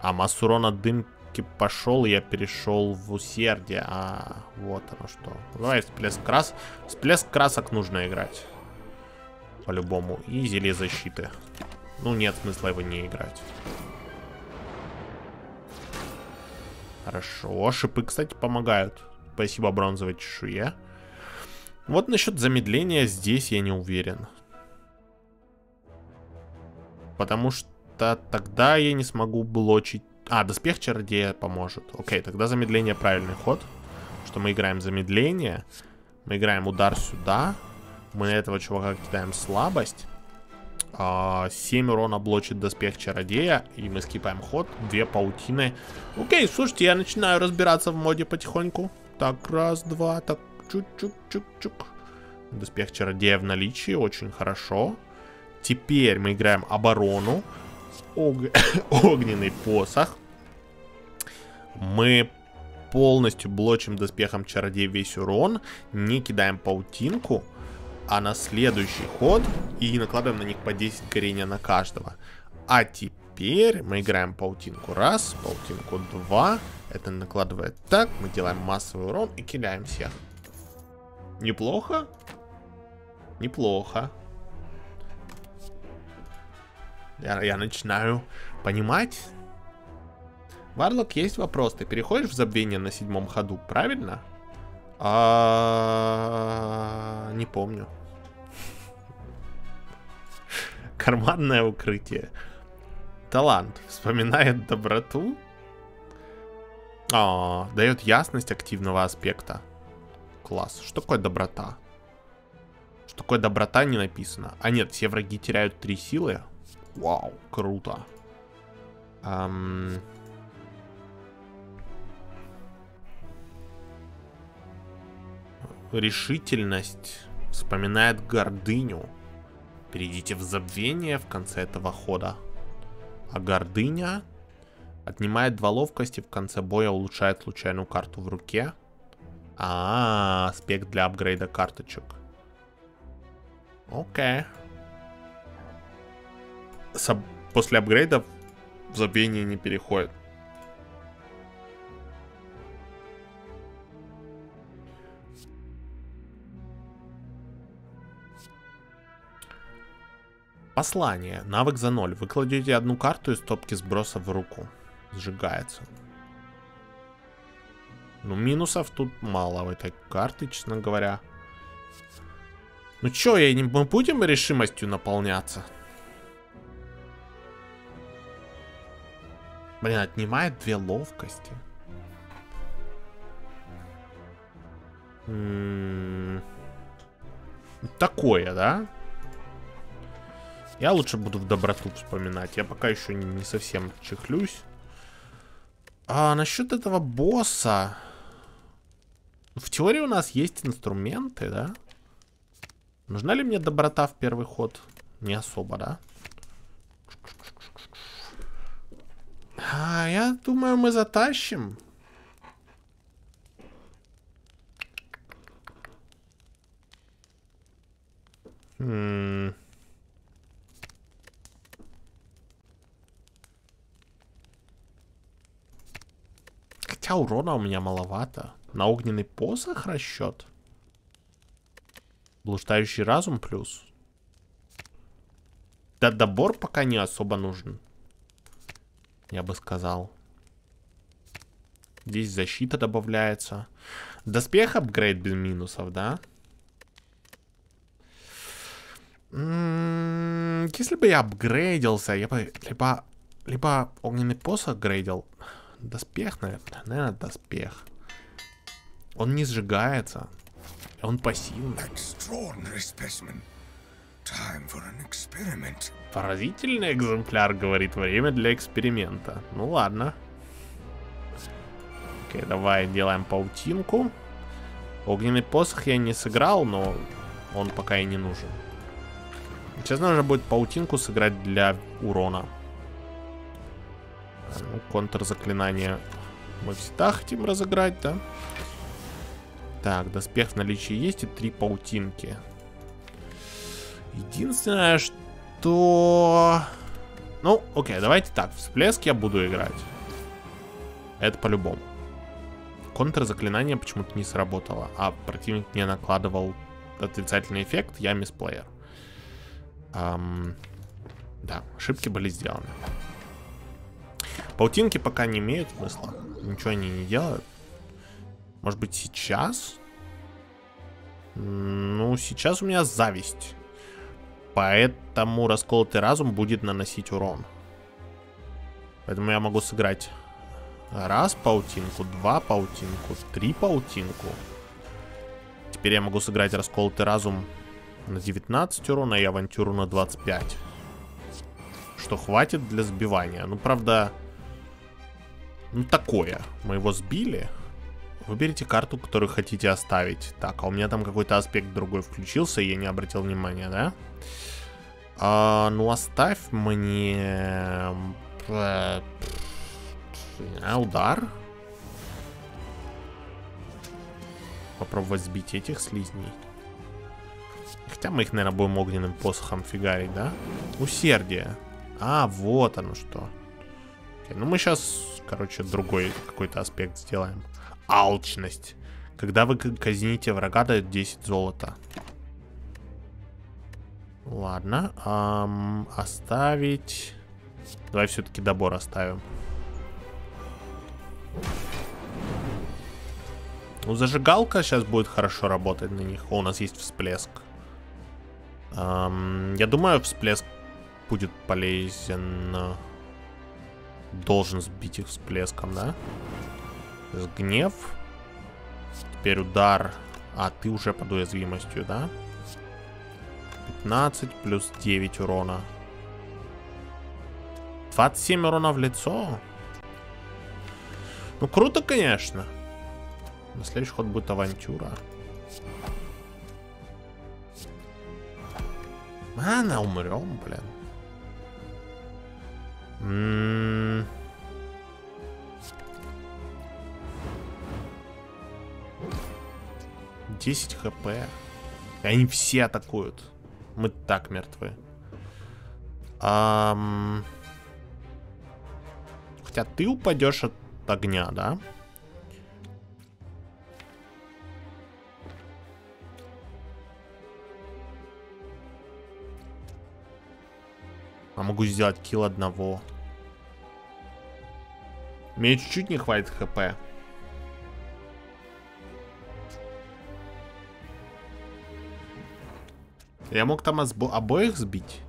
А масс урона дымки пошел, я перешел в усердие. А, вот оно что. Давай всплеск крас. Всплеск красок нужно играть. По-любому. И зелье защиты. Ну, нет смысла его не играть. Хорошо. Шипы, кстати, помогают. Спасибо бронзовой чешуе. Вот насчет замедления здесь я не уверен. Потому что тогда я не смогу блочить... А, доспех чародея поможет. Окей, тогда замедление правильный ход. Что мы играем замедление. Мы играем удар сюда. Мы на этого чувака кидаем слабость. 7 а, урона блочит доспех чародея. И мы скипаем ход. Две паутины. Окей, слушайте, я начинаю разбираться в моде потихоньку. Так, раз, два, так, чук-чук-чук-чук. Доспех чародея в наличии, очень хорошо. Теперь мы играем оборону. Ог... <coughs> Огненный посох. Мы полностью блочим доспехом чародея весь урон. Не кидаем паутинку. А на следующий ход и накладываем на них по 10 горения на каждого. А теперь мы играем паутинку раз, паутинку два. Это накладывает так. Мы делаем массовый урон и кидаем всех. Неплохо? Неплохо. Я, я начинаю понимать. Варлок, есть вопрос. Ты переходишь в забвение на седьмом ходу, правильно? А... Не помню. Карманное укрытие. Талант. Вспоминает доброту. А, дает ясность активного аспекта. Класс. Что такое доброта? Что такое доброта не написано. А нет, все враги теряют три силы. Вау, круто. Эм... Решительность. Вспоминает гордыню. Перейдите в забвение в конце этого хода. А гордыня отнимает два ловкости в конце боя, улучшает случайную карту в руке. А, -а, -а аспект для апгрейда карточек. Окей. Соб после апгрейда в забвение не переходит. Послание. Навык за ноль. Вы кладете одну карту из стопки сброса в руку. Сжигается. Ну, минусов тут мало в этой карте, честно говоря. Ну чё, я не, мы будем решимостью наполняться? Блин, отнимает две ловкости. М -м Такое, да? Я лучше буду в доброту вспоминать. Я пока еще не, совсем чехлюсь. А насчет этого босса... В теории у нас есть инструменты, да? Нужна ли мне доброта в первый ход? Не особо, да? А, я думаю, мы затащим. Хм... Хотя урона у меня маловато. На огненный посох расчет. Блуждающий разум плюс. Да добор пока не особо нужен. Я бы сказал. Здесь защита добавляется. Доспех апгрейд без минусов, да? М-м, если бы я апгрейдился, я бы либо, либо огненный посох апгрейдил, Доспех, наверное. Наверное, доспех. Он не сжигается. Он пассивный. Поразительный экземпляр, говорит, время для эксперимента. Ну ладно. Окей, давай делаем паутинку. Огненный посох я не сыграл, но он пока и не нужен. Сейчас нужно будет паутинку сыграть для урона. Ну, контрзаклинание мы всегда хотим разыграть, да? Так, доспех в наличии есть и три паутинки. Единственное, что... Ну, окей, давайте так. Всплеск я буду играть. Это по-любому. Контрзаклинание почему-то не сработало, а противник не накладывал отрицательный эффект, я мисплеер. Эм, да, ошибки были сделаны. Паутинки пока не имеют смысла. Ничего они не делают. Может быть сейчас? Ну, сейчас у меня зависть. Поэтому расколотый разум будет наносить урон. Поэтому я могу сыграть раз паутинку, два паутинку, три паутинку. Теперь я могу сыграть расколотый разум на 19 урона и авантюру на 25. Что хватит для сбивания. Ну, правда, ну, такое. Мы его сбили. Выберите карту, которую хотите оставить. Так, а у меня там какой-то аспект другой включился, и я не обратил внимания, да? А, ну, оставь мне... А, удар. Попробовать сбить этих слизней. Хотя мы их, наверное, будем огненным посохом фигарить, да? Усердие. А, вот оно что. Ну, мы сейчас короче, другой какой-то аспект сделаем. Алчность. Когда вы казните врага, дает 10 золота. Ладно. Эм, оставить... Давай все-таки добор оставим. Ну, зажигалка сейчас будет хорошо работать на них. О, у нас есть всплеск. Эм, я думаю, всплеск будет полезен должен сбить их всплеском, да? С гнев. Теперь удар. А, ты уже под уязвимостью, да? 15 плюс 9 урона. 27 урона в лицо. Ну, круто, конечно. На следующий ход будет авантюра. А, умрем, блин. М -м 10 хп. И они все атакуют. Мы так мертвы. Ам... Хотя ты упадешь от огня, да? А могу сделать килл одного. Мне чуть-чуть не хватит хп. Я мог там обоих сбить.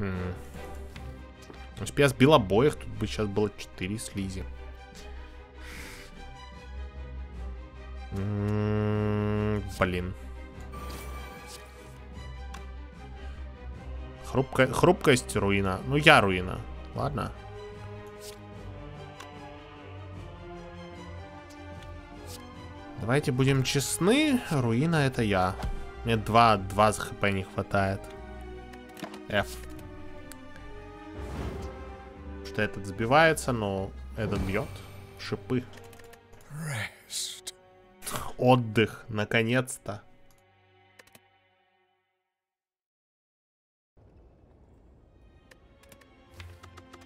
Хм. Я сбил обоих, тут бы сейчас было 4 слизи. М -м -м, блин. Хрупкая, хрупкость руина. Ну, я руина. Ладно. Давайте будем честны. Руина это я. Мне 2, 2 хп не хватает. F. Что этот сбивается, но этот бьет. Шипы. Отдых, наконец-то.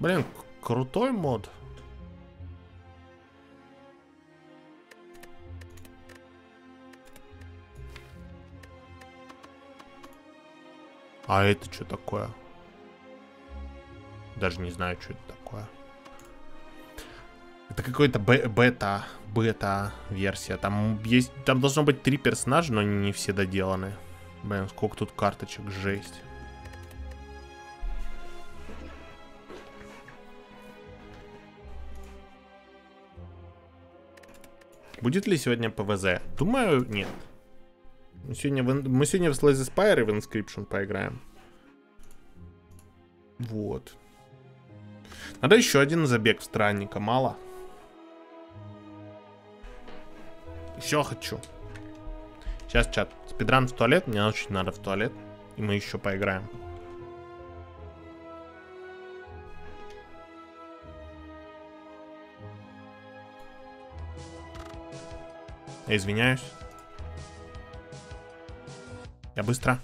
Блин, крутой мод. А это что такое? Даже не знаю, что это такое. Это какой-то бета, бета версия. Там есть, там должно быть три персонажа, но они не все доделаны. Блин, сколько тут карточек, жесть. Будет ли сегодня ПВЗ? Думаю, нет. Мы сегодня в, мы сегодня в the Spire и в Inscription поиграем. Вот. Надо еще один забег в странника, мало. Еще хочу. Сейчас, чат. Спидран в туалет, мне очень надо в туалет. И мы еще поиграем. Я извиняюсь. Я быстро.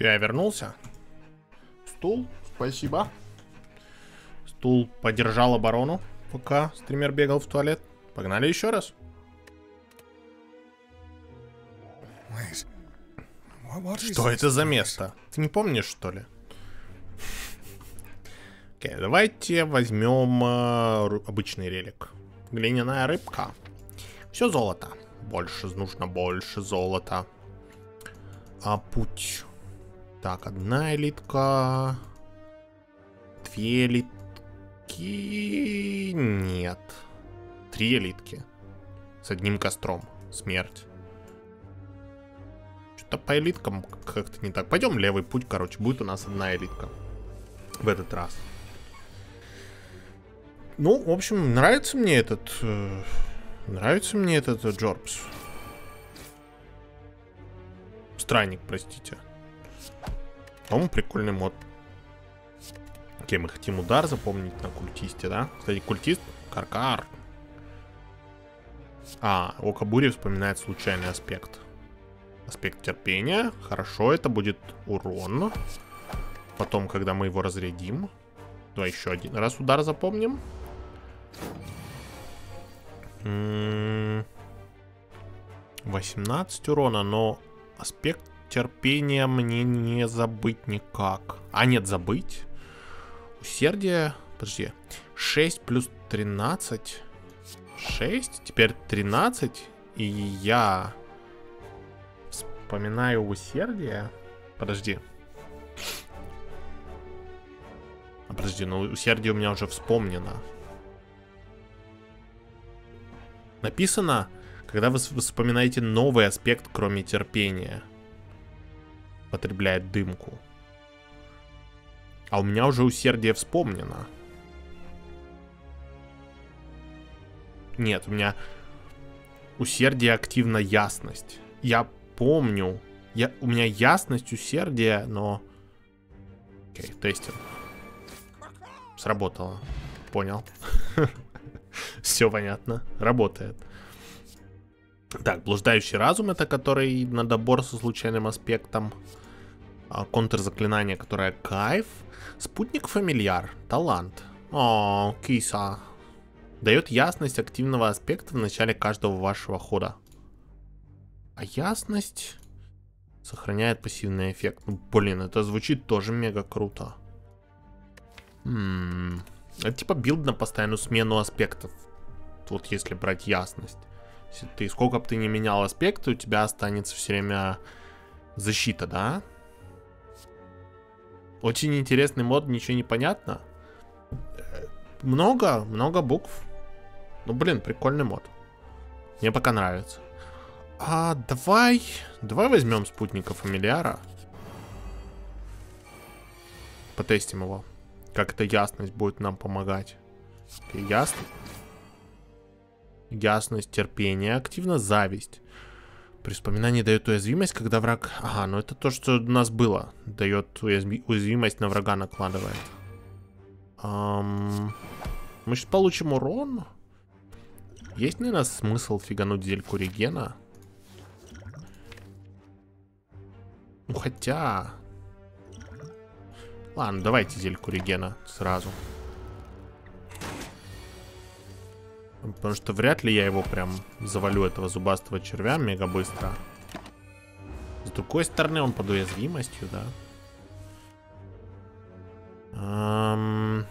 Все, я вернулся. Стул, спасибо. Стул поддержал оборону, пока стример бегал в туалет. Погнали еще раз. Что это за место? Ты не помнишь, что ли? Окей, okay, давайте возьмем э, обычный релик. Глиняная рыбка. Все золото. Больше, нужно больше золота. А путь так, одна элитка. Две элитки. Нет. Три элитки. С одним костром. Смерть. Что-то по элиткам как-то не так. Пойдем левый путь, короче. Будет у нас одна элитка. В этот раз. Ну, в общем, нравится мне этот... Э, нравится мне этот э, Джорбс. Странник, простите. По-моему, прикольный мод. Окей, мы хотим удар запомнить на культисте, да? Кстати, культист Каркар. А, о Кабуре вспоминает случайный аспект. Аспект терпения. Хорошо, это будет урон. Потом, когда мы его разрядим. Давай еще один раз удар запомним. 18 урона, но аспект терпения мне не забыть никак. А, нет, забыть. Усердие. Подожди. 6 плюс 13. 6. Теперь 13. И я вспоминаю усердие. Подожди. А подожди, ну усердие у меня уже вспомнено. Написано, когда вы вспоминаете новый аспект, кроме терпения. Потребляет дымку. А у меня уже усердие вспомнено. Нет, у меня усердие активно ясность. Я помню. Я, у меня ясность, усердие, но... Окей, тестим. Сработало. Понял. <laughs> Все понятно. Работает. Так, блуждающий разум это который на добор со случайным аспектом. А, контрзаклинание, которое кайф. Спутник фамильяр. Талант. О, киса. Дает ясность активного аспекта в начале каждого вашего хода. А ясность сохраняет пассивный эффект. Ну, блин, это звучит тоже мега круто. М Это типа билд на постоянную смену аспектов. Вот если брать ясность. Ты сколько бы ты не менял аспекты, у тебя останется все время защита, да? Очень интересный мод, ничего не понятно. Много, много букв. Ну, блин, прикольный мод. Мне пока нравится. А давай... Давай возьмем спутника фамильяра. Потестим его. Как эта ясность будет нам помогать. Okay, ясно. Ясность, терпение, активно зависть. При вспоминании дает уязвимость, когда враг... Ага, ну это то, что у нас было. Дает уязви... уязвимость на врага накладывает. Эм... Мы сейчас получим урон. Есть, наверное, смысл фигануть зельку регена? Ну, хотя... Ладно, давайте зельку регена сразу. Потому что вряд ли я его прям завалю, этого зубастого червя, мега быстро. С другой стороны, он под уязвимостью, да? Эм...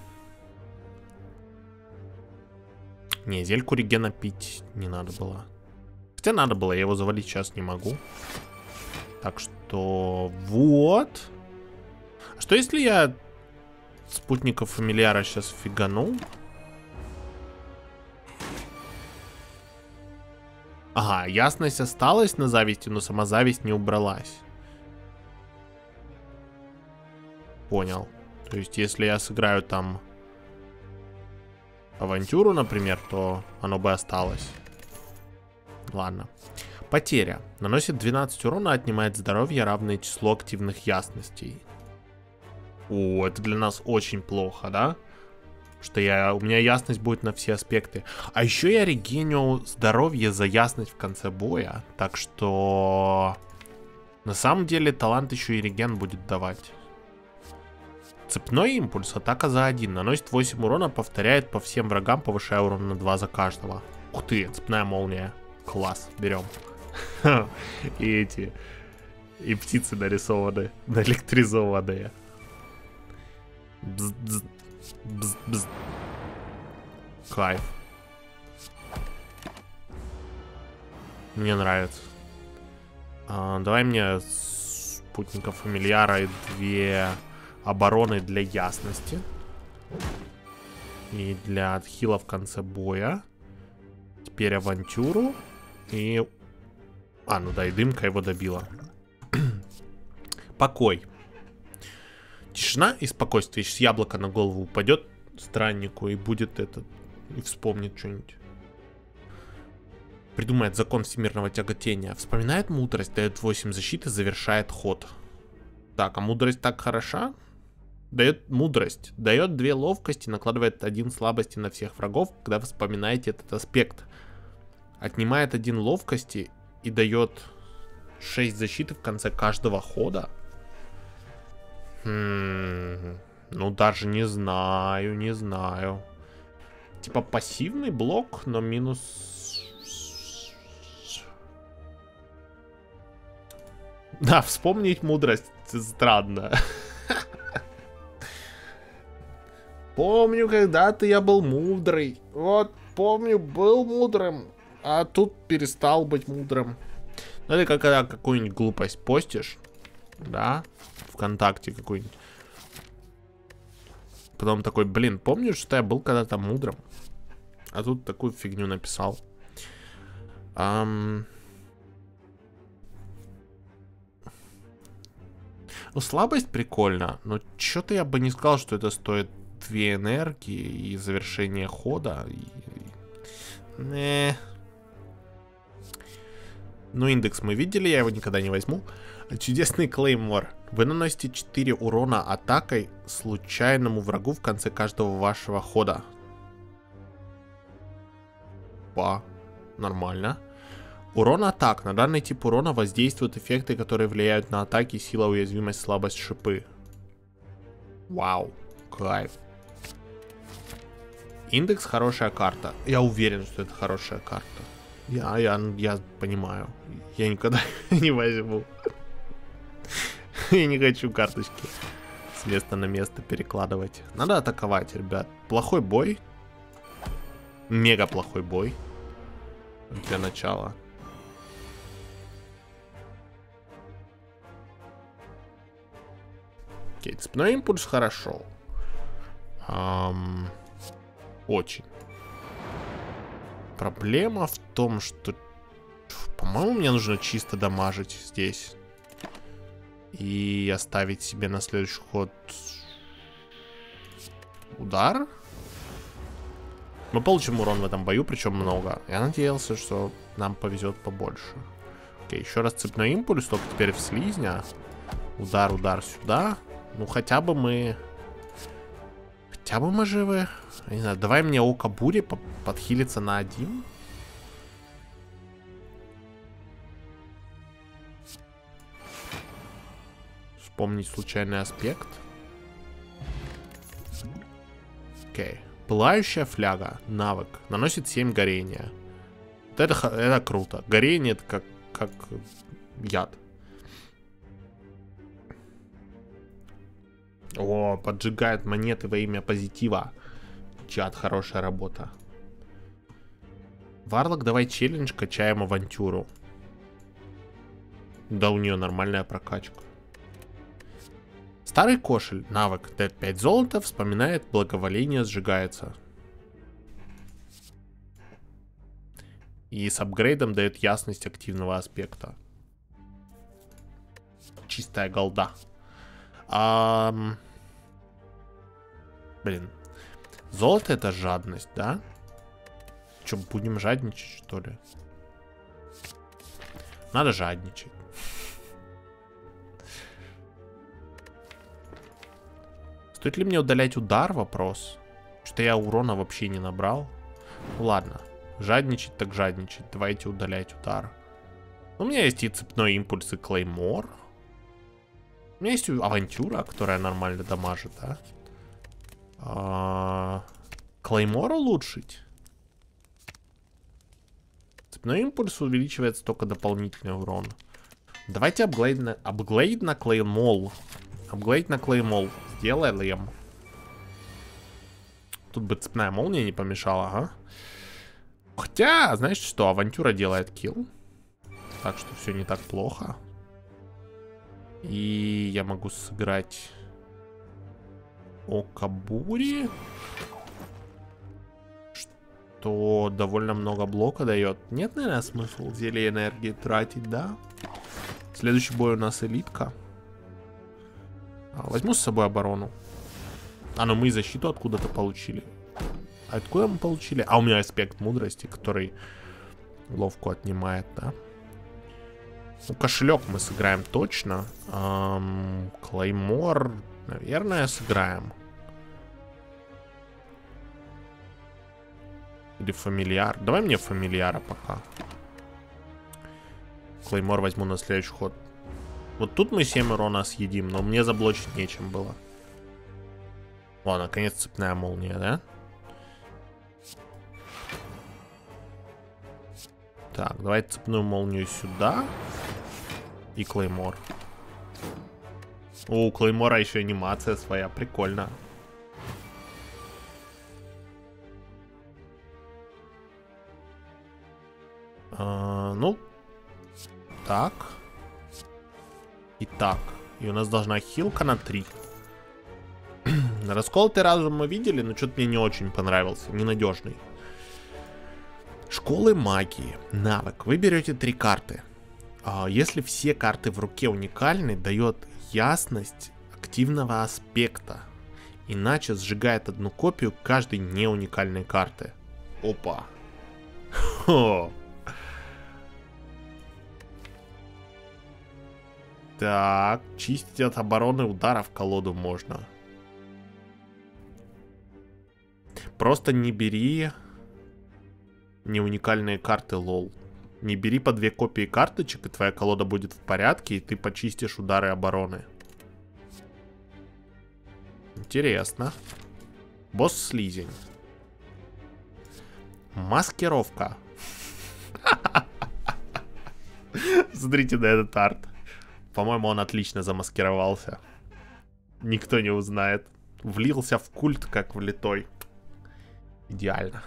Не, зельку регена пить не надо было. Хотя надо было, я его завалить сейчас не могу. Так что вот. А что если я спутников фамильяра сейчас фигану? Ага, ясность осталась на зависти, но сама зависть не убралась. Понял. То есть, если я сыграю там авантюру, например, то оно бы осталось. Ладно. Потеря. Наносит 12 урона, отнимает здоровье, равное числу активных ясностей. О, это для нас очень плохо, да? Что я, у меня ясность будет на все аспекты. А еще я регеню здоровье за ясность в конце боя. Так что... На самом деле талант еще и реген будет давать. Цепной импульс, атака за один. Наносит 8 урона, повторяет по всем врагам, повышая урон на 2 за каждого. Ух ты, цепная молния. Класс, берем. <laughs> И эти... И птицы нарисованы, <laughs> наэлектризованные. Бз -бз. Бз -бз. Кайф. Мне нравится. А, давай мне спутника фамильяра и две обороны для ясности. И для отхила в конце боя. Теперь авантюру. И... А, ну да, и дымка его добила. <clears throat> Покой. Тишина и спокойствие. Сейчас яблоко на голову упадет страннику и будет этот... И вспомнит что-нибудь. Придумает закон всемирного тяготения. Вспоминает мудрость, дает 8 защиты, завершает ход. Так, а мудрость так хороша? Дает мудрость. Дает 2 ловкости, накладывает 1 слабости на всех врагов, когда вспоминаете этот аспект. Отнимает 1 ловкости и дает 6 защиты в конце каждого хода. Хм, ну, даже не знаю, не знаю. Типа пассивный блок, но минус... Да, <laughs> вспомнить мудрость странно. <laughs> Помню, когда-то я был мудрый. Вот, помню, был мудрым, а тут перестал быть мудрым. Ну, это когда какую-нибудь глупость постишь, да, ВКонтакте какой-нибудь. Потом такой, блин, помню, что я был когда-то мудрым. А тут такую фигню написал. Um... Ну, слабость прикольно, но что-то я бы не сказал, что это стоит две энергии и завершение хода. И... Не. Ну, индекс мы видели, я его никогда не возьму. Чудесный клеймор. Вы наносите 4 урона атакой случайному врагу в конце каждого вашего хода. Па. Нормально. Урон атак. На данный тип урона воздействуют эффекты, которые влияют на атаки, сила, уязвимость, слабость, шипы. Вау. Кайф. Индекс хорошая карта. Я уверен, что это хорошая карта. Я, я, я понимаю. Я никогда <laughs> не возьму. <laughs> Я не хочу карточки с места на место перекладывать. Надо атаковать, ребят. Плохой бой. Мега плохой бой. Для начала. Окей, цепной импульс хорошо. Эм, очень. Проблема в том, что... По-моему, мне нужно чисто дамажить здесь. И оставить себе на следующий ход... Удар? Мы получим урон в этом бою, причем много. Я надеялся, что нам повезет побольше. Окей, еще раз цепной импульс, только теперь в слизня. Удар, удар сюда. Ну, хотя бы мы... Хотя бы мы живы. Я не знаю, давай мне око бури подхилиться на один. Вспомнить случайный аспект. Окей. Okay. Пылающая фляга. Навык. Наносит 7 горения. Это, это круто. Горение это как, как яд. О, поджигает монеты во имя позитива. Чат, хорошая работа. Варлок, давай челлендж, качаем авантюру. Да, у нее нормальная прокачка. Старый кошель, навык, дает 5 золота, вспоминает, благоволение сжигается. И с апгрейдом дает ясность активного аспекта. Чистая голда. А... Блин. Золото это жадность, да? Че, будем жадничать, что ли? Надо жадничать. Стоит ли мне удалять удар? Вопрос. Что я урона вообще не набрал. Ну, ладно. Жадничать так жадничать. Давайте удалять удар. У меня есть и цепной импульс, и клеймор. У меня есть авантюра, которая нормально дамажит, да? А... Клеймор улучшить? Цепной импульс увеличивается только дополнительный урон. Давайте апглейд на, апглейд на клеймол. Апглейд на клеймол. Сделаем. Тут бы цепная молния не помешала, ага. Хотя, знаешь что, авантюра делает килл. Так что все не так плохо. И я могу сыграть Окабури. Что довольно много блока дает. Нет, наверное, смысл зелье энергии тратить, да? Следующий бой у нас элитка. А, возьму с собой оборону. А, ну мы и защиту откуда-то получили. А откуда мы получили? А, у меня аспект мудрости, который ловку отнимает, да? Ну, кошелек мы сыграем точно. Эм, Клеймор, наверное, сыграем. Или фамильяр. Давай мне фамильяра пока. Клеймор возьму на следующий ход. Вот тут мы 7 урона съедим, но мне заблочить нечем было. О, наконец цепная молния, да? Так, давайте цепную молнию сюда. И Клеймор. О, у Клеймора еще анимация своя, прикольно. А, ну, так. И так. И у нас должна хилка на 3. <clears throat> Расколотый разум мы видели, но что-то мне не очень понравился. Ненадежный. Школы магии. Навык. Вы берете три карты. А, если все карты в руке уникальны, дает ясность активного аспекта. Иначе сжигает одну копию каждой неуникальной карты. Опа. <laughs> Хо. Так, чистить от обороны ударов колоду можно. Просто не бери не уникальные карты, лол. Не бери по две копии карточек, и твоя колода будет в порядке, и ты почистишь удары обороны. Интересно. Босс-слизень. Маскировка. <laughs> Смотрите на этот арт. По-моему, он отлично замаскировался. Никто не узнает. Влился в культ, как влитой. Идеально.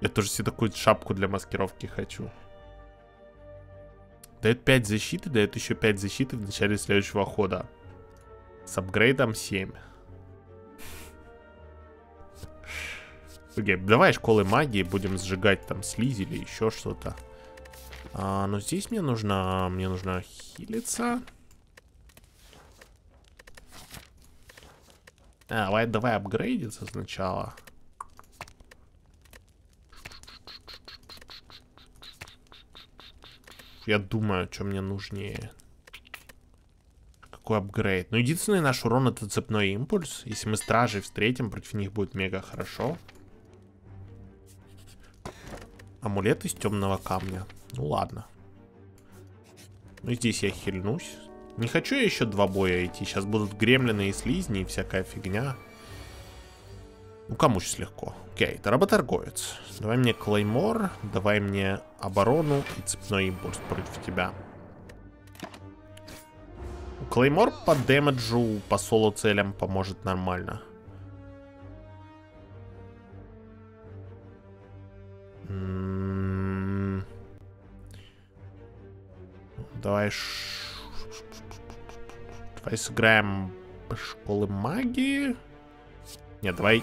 Я тоже себе такую шапку для маскировки хочу. Дает 5 защиты, дает еще 5 защиты в начале следующего хода. С апгрейдом 7. Окей, okay, давай школы магии будем сжигать там слизи или еще что-то. А, но здесь мне нужно, мне нужно хилиться. А, давай, давай апгрейдиться сначала. Я думаю, что мне нужнее. Какой апгрейд? Ну, единственный наш урон это цепной импульс. Если мы стражей встретим, против них будет мега хорошо. Амулет из темного камня. Ну ладно. Ну здесь я хильнусь. Не хочу я еще два боя идти. Сейчас будут гремлины и слизни и всякая фигня. Ну, кому сейчас легко. Окей, работорговец. Давай мне клеймор, давай мне оборону и цепной импульс против тебя. Клеймор по дэмэджу, по соло целям поможет нормально. М -м -м. Давай... Давай сыграем школы магии. Нет, давай...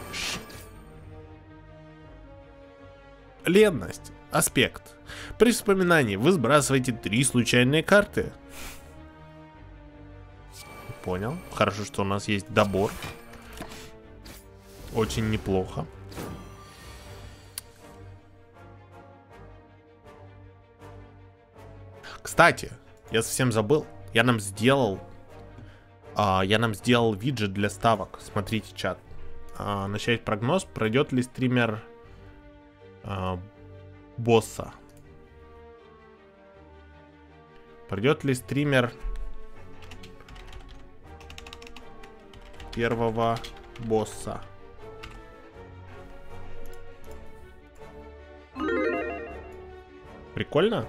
Ленность. Аспект. При вспоминании вы сбрасываете три случайные карты. Понял. Хорошо, что у нас есть добор. Очень неплохо. Кстати, я совсем забыл. Я нам сделал... А, я нам сделал виджет для ставок. Смотрите, чат а, начать прогноз, пройдет ли стример а, босса. Пройдет ли стример первого босса. Прикольно?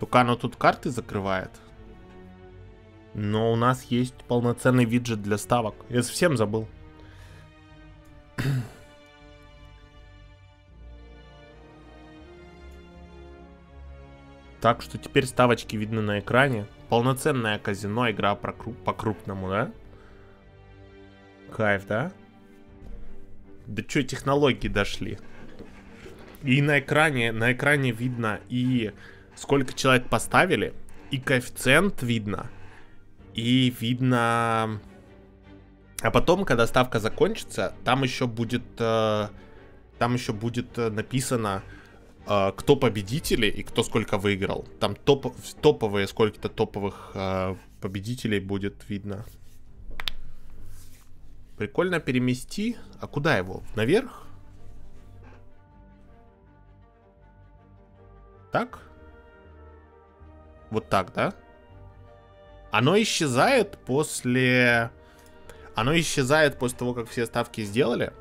Только оно тут карты закрывает. Но у нас есть полноценный виджет для ставок. Я совсем забыл. Так что теперь ставочки видны на экране. Полноценное казино, игра по-крупному, да? Кайф, да? Да что, технологии дошли. И на экране, на экране видно и сколько человек поставили, и коэффициент видно, и видно... А потом, когда ставка закончится, там еще будет... Э, там еще будет э, написано, э, кто победители и кто сколько выиграл. Там топ, топовые, сколько-то топовых э, победителей будет видно. Прикольно перемести. А куда его? Наверх? Так? Вот так, да? Оно исчезает после... Оно исчезает после того, как все ставки сделали.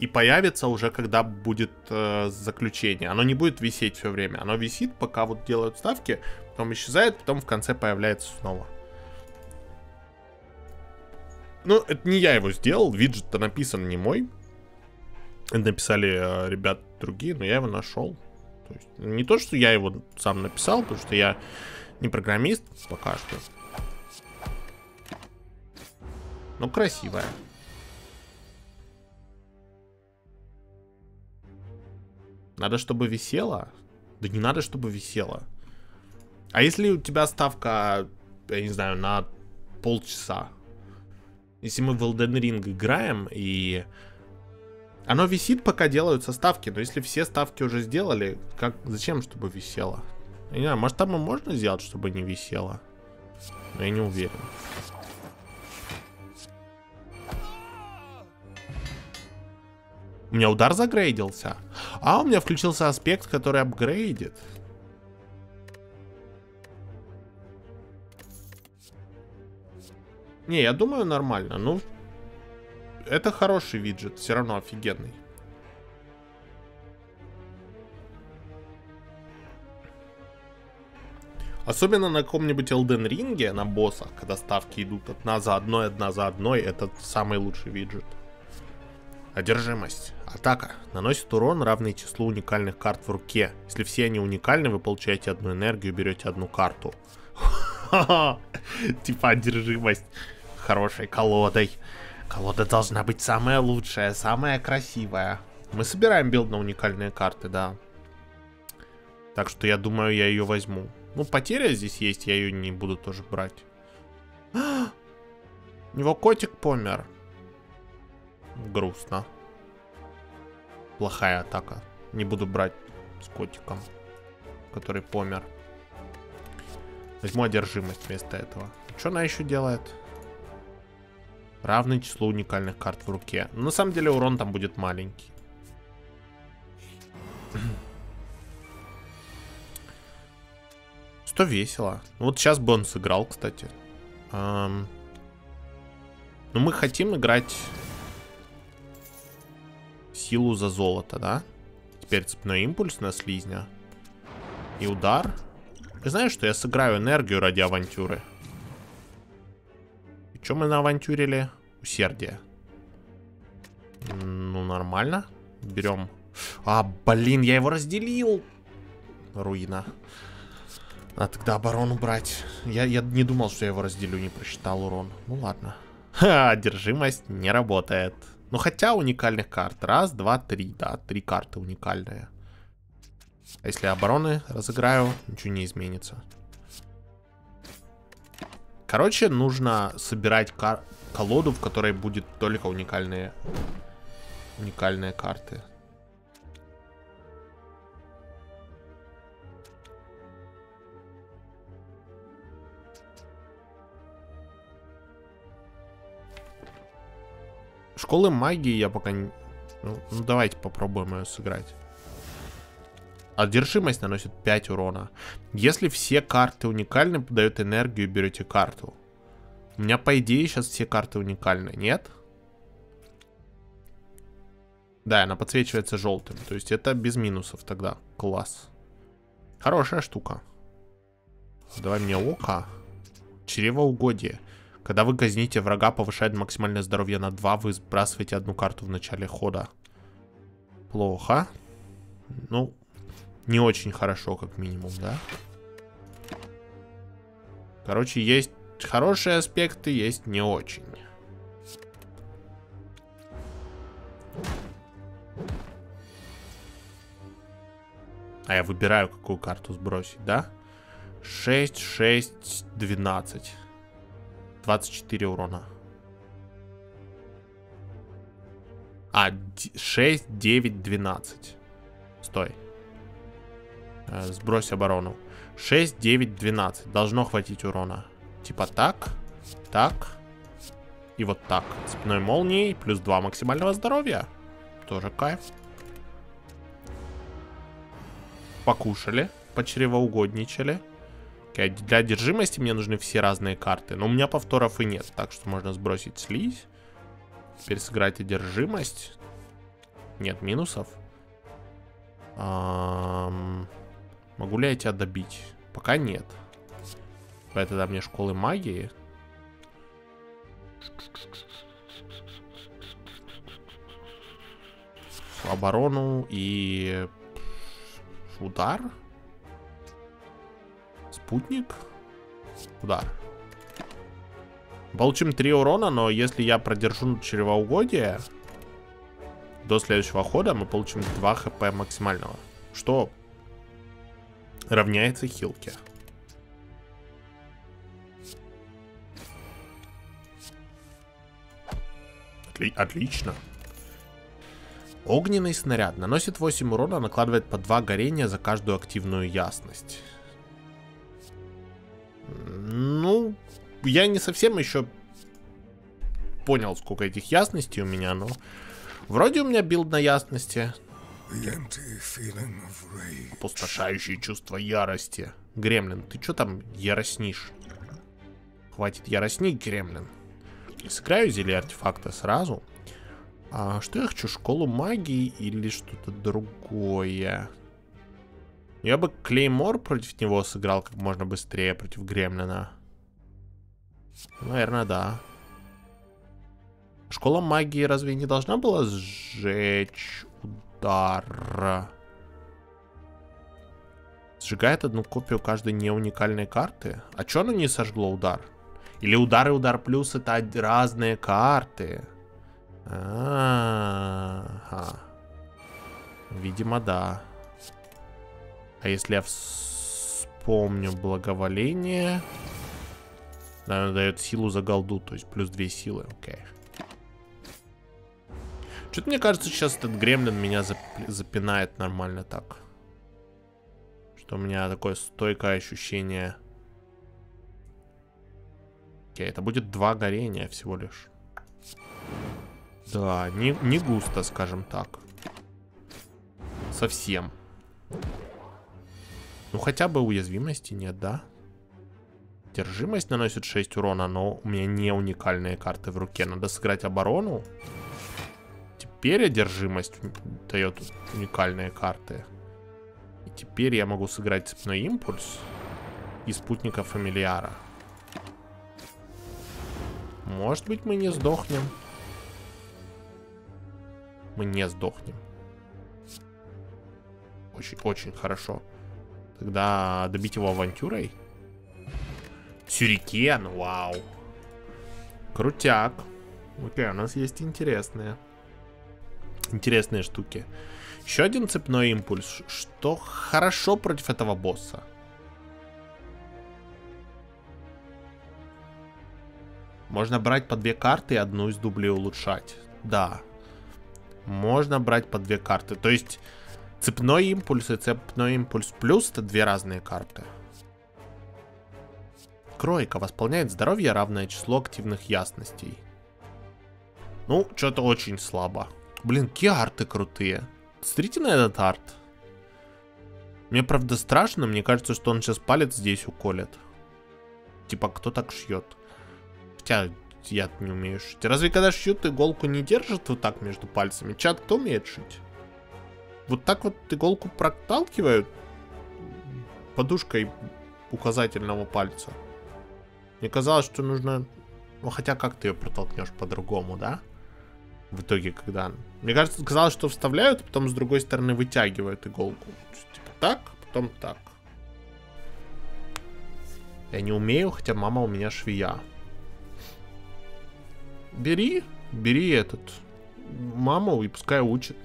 И появится уже, когда будет э, заключение. Оно не будет висеть все время. Оно висит, пока вот делают ставки, потом исчезает, потом в конце появляется снова. Ну, это не я его сделал, виджет-то написан не мой. Написали э, ребят другие, но я его нашел. То есть, не то, что я его сам написал, потому что я Не программист пока что. Ну, красивая. Надо, чтобы висела? Да не надо, чтобы висела. А если у тебя ставка, я не знаю, на полчаса? Если мы в Elden Ring играем, и оно висит, пока делаются ставки, но если все ставки уже сделали, как, зачем, чтобы висело? Я не знаю, может там и можно сделать, чтобы не висело? Но я не уверен. У меня удар загрейдился. А, у меня включился аспект, который апгрейдит. Не, я думаю, нормально. Ну, это хороший виджет, все равно офигенный. Особенно на каком-нибудь Elden Ring, на боссах, когда ставки идут одна за одной, одна за одной, это самый лучший виджет. Одержимость. Атака. Наносит урон, равный числу уникальных карт в руке. Если все они уникальны, вы получаете одну энергию, берете одну карту. <laughs> Типа одержимость хорошей колодой. Колода должна быть самая лучшая, самая красивая. Мы собираем билд на уникальные карты, да. Так что я думаю, я ее возьму. Ну, потеря здесь есть, я ее не буду тоже брать. <gasps> У него котик помер. Грустно. Плохая атака. Не буду брать с котиком, который помер. Возьму одержимость вместо этого. Что она еще делает? Равный числу уникальных карт в руке. Но на самом деле урон там будет маленький. Что весело. Вот сейчас бы он сыграл, кстати. Эм... Но мы хотим играть силу за золото, да? Теперь цепной импульс на слизня. И удар. Ты знаешь, что я сыграю энергию ради авантюры? Что мы наавантюрили? Усердие. Ну, нормально. Берем. А, блин, я его разделил. Руина. А тогда оборону брать. Я, я не думал, что я его разделю, не просчитал урон. Ну ладно. Ха, одержимость не работает. Ну хотя уникальных карт. Раз, два, три. Да, три карты уникальные. А если обороны разыграю, ничего не изменится. Короче, нужно собирать колоду, в которой будет только уникальные, уникальные карты. Школы магии я пока не... Ну давайте попробуем ее сыграть. Одержимость наносит 5 урона. Если все карты уникальны, подают энергию и берете карту. У меня, по идее, сейчас все карты уникальны, нет? Да, она подсвечивается желтым. То есть это без минусов тогда. Класс. Хорошая штука. Давай мне око. Чревоугодие. Когда вы казните врага, повышает максимальное здоровье на 2, вы сбрасываете одну карту в начале хода. Плохо. Ну, не очень хорошо, как минимум, да? Короче, есть хорошие аспекты, есть не очень. А я выбираю, какую карту сбросить, да? 6, 6, 12. 24 урона. А, 6, 9, 12. Стой. Э, сбрось оборону. 6, 9, 12. Должно хватить урона. Типа так, так и вот так. Цепной молнией плюс 2 максимального здоровья. Тоже кайф. Покушали, почревоугодничали. Для одержимости мне нужны все разные карты. Но у меня повторов и нет. Так что можно сбросить слизь. Теперь сыграть одержимость. Нет минусов. Могу ли я тебя добить? Пока нет. Давай тогда мне школы магии. Оборону и удар. Спутник? Удар. Получим 3 урона, но если я продержу чревоугодие до следующего хода, мы получим 2 хп максимального. Что равняется хилке. Отли отлично. Огненный снаряд наносит 8 урона, накладывает по 2 горения за каждую активную ясность. Ну, я не совсем еще понял, сколько этих ясностей у меня, но вроде у меня билд на ясности. Опустошающее чувство ярости. Гремлин, ты что там яроснишь? Хватит яроснить, Гремлин. Сыграю зелье артефакта сразу. А что я хочу? Школу магии или что-то другое? Я бы Клеймор против него сыграл как можно быстрее против Гремлина. Наверное, да. Школа магии разве не должна была сжечь удар? Сжигает одну копию каждой неуникальной карты? А чё оно не сожгло удар? Или удар и удар плюс это разные карты? А -а -а. Видимо, да. А если я вспомню благоволение... Да, она дает силу за голду, то есть плюс 2 силы, окей. Что-то мне кажется, сейчас этот гремлин меня зап запинает нормально так. Что у меня такое стойкое ощущение. Окей, это будет два горения всего лишь. Да, не, не густо, скажем так. Совсем. Ну, хотя бы уязвимости нет, да? Держимость наносит 6 урона, но у меня не уникальные карты в руке. Надо сыграть оборону. Теперь одержимость дает уникальные карты. И теперь я могу сыграть цепной импульс и спутника фамильяра. Может быть мы не сдохнем. Мы не сдохнем. Очень-очень хорошо. Тогда добить его авантюрой. Сюрикен, вау. Крутяк. Окей, у нас есть интересные. Интересные штуки. Еще один цепной импульс. Что хорошо против этого босса. Можно брать по две карты и одну из дублей улучшать. Да. Можно брать по две карты. То есть Цепной импульс и цепной импульс плюс это две разные карты. Кройка восполняет здоровье, равное числу активных ясностей. Ну, что-то очень слабо. Блин, какие арты крутые. Смотрите на этот арт. Мне правда страшно, мне кажется, что он сейчас палец здесь уколет. Типа, кто так шьет? Хотя я не умею шить. Разве когда шьют, иголку не держат вот так между пальцами? Чат, кто умеет шить? вот так вот иголку проталкивают подушкой указательного пальца. Мне казалось, что нужно... Ну, хотя как ты ее протолкнешь по-другому, да? В итоге, когда... Мне кажется, казалось, что вставляют, а потом с другой стороны вытягивают иголку. Типа так, потом так. Я не умею, хотя мама у меня швея. Бери, бери этот маму и пускай учит.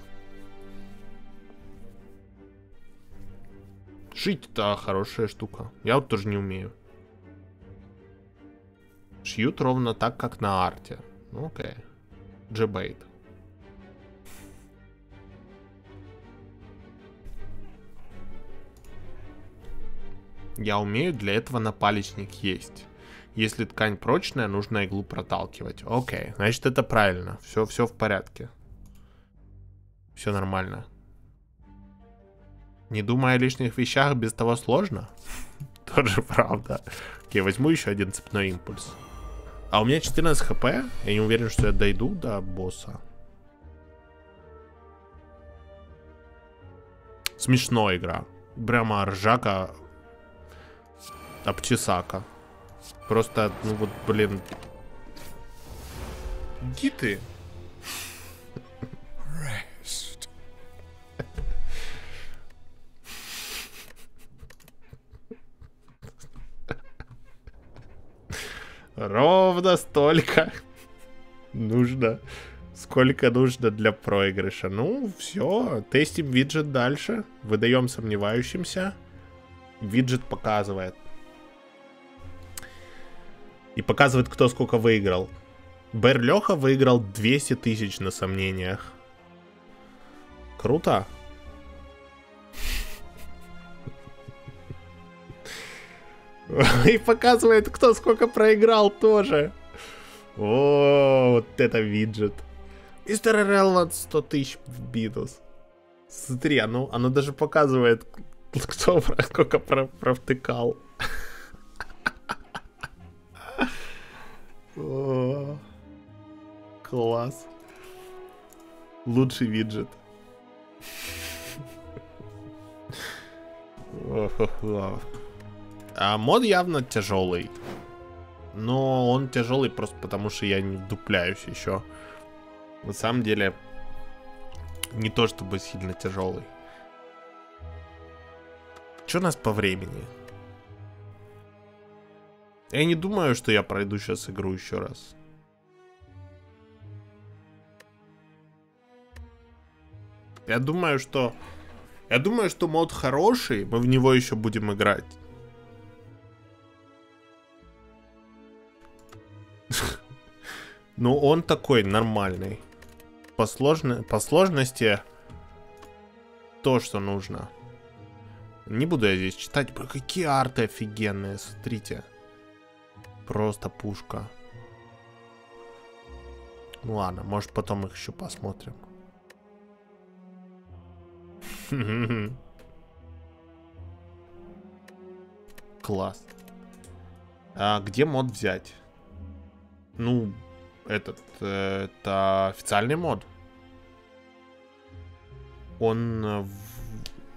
Шить-то хорошая штука. Я вот тоже не умею. Шьют ровно так, как на арте. Ну, окей. Джебейт. Я умею, для этого напалечник есть. Если ткань прочная, нужно иглу проталкивать. Окей, значит это правильно. Все, все в порядке. Все нормально. Не думая о лишних вещах, без того сложно. <laughs> Тоже правда. Окей, возьму еще один цепной импульс. А у меня 14 хп. Я не уверен, что я дойду до босса. Смешно игра. Прямо ржака обчесака. Просто, ну вот, блин. Иди ты. Столько нужно, сколько нужно для проигрыша. Ну, все, тестим виджет дальше, выдаем сомневающимся. Виджет показывает. И показывает, кто сколько выиграл. Бэр Леха выиграл 200 тысяч на сомнениях. Круто. <laughs> И показывает, кто сколько проиграл тоже. О, вот это виджет. Мистер Релванд 100 тысяч в битус. Смотри, оно, оно даже показывает, кто <laughs> сколько про, провтыкал. <laughs> О, класс. Лучший виджет. А мод явно тяжелый. Но он тяжелый просто потому, что я не вдупляюсь еще. На самом деле, не то чтобы сильно тяжелый. Что у нас по времени? Я не думаю, что я пройду сейчас игру еще раз. Я думаю, что... Я думаю, что мод хороший, мы в него еще будем играть. Ну, он такой нормальный. По, сложно... по сложности то, что нужно. Не буду я здесь читать. Какие арты офигенные, смотрите. Просто пушка. Ну ладно, может потом их еще посмотрим. <laughs> Класс. А где мод взять? Ну, этот, э, это официальный мод. Он, э,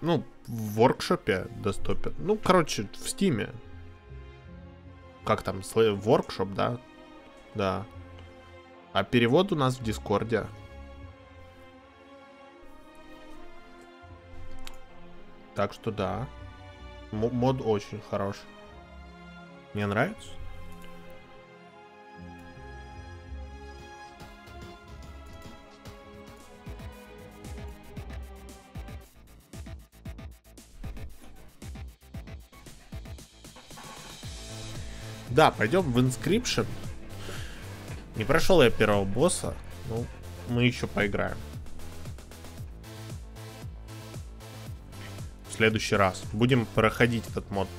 ну, в воркшопе доступен. Ну, короче, в Steam е. Как там, воркшоп, да? Да. А перевод у нас в Дискорде. Так что да. М мод очень хорош. Мне нравится. Да, пойдем в Inscription. Не прошел я первого босса. Ну, мы еще поиграем. В следующий раз. Будем проходить этот мод.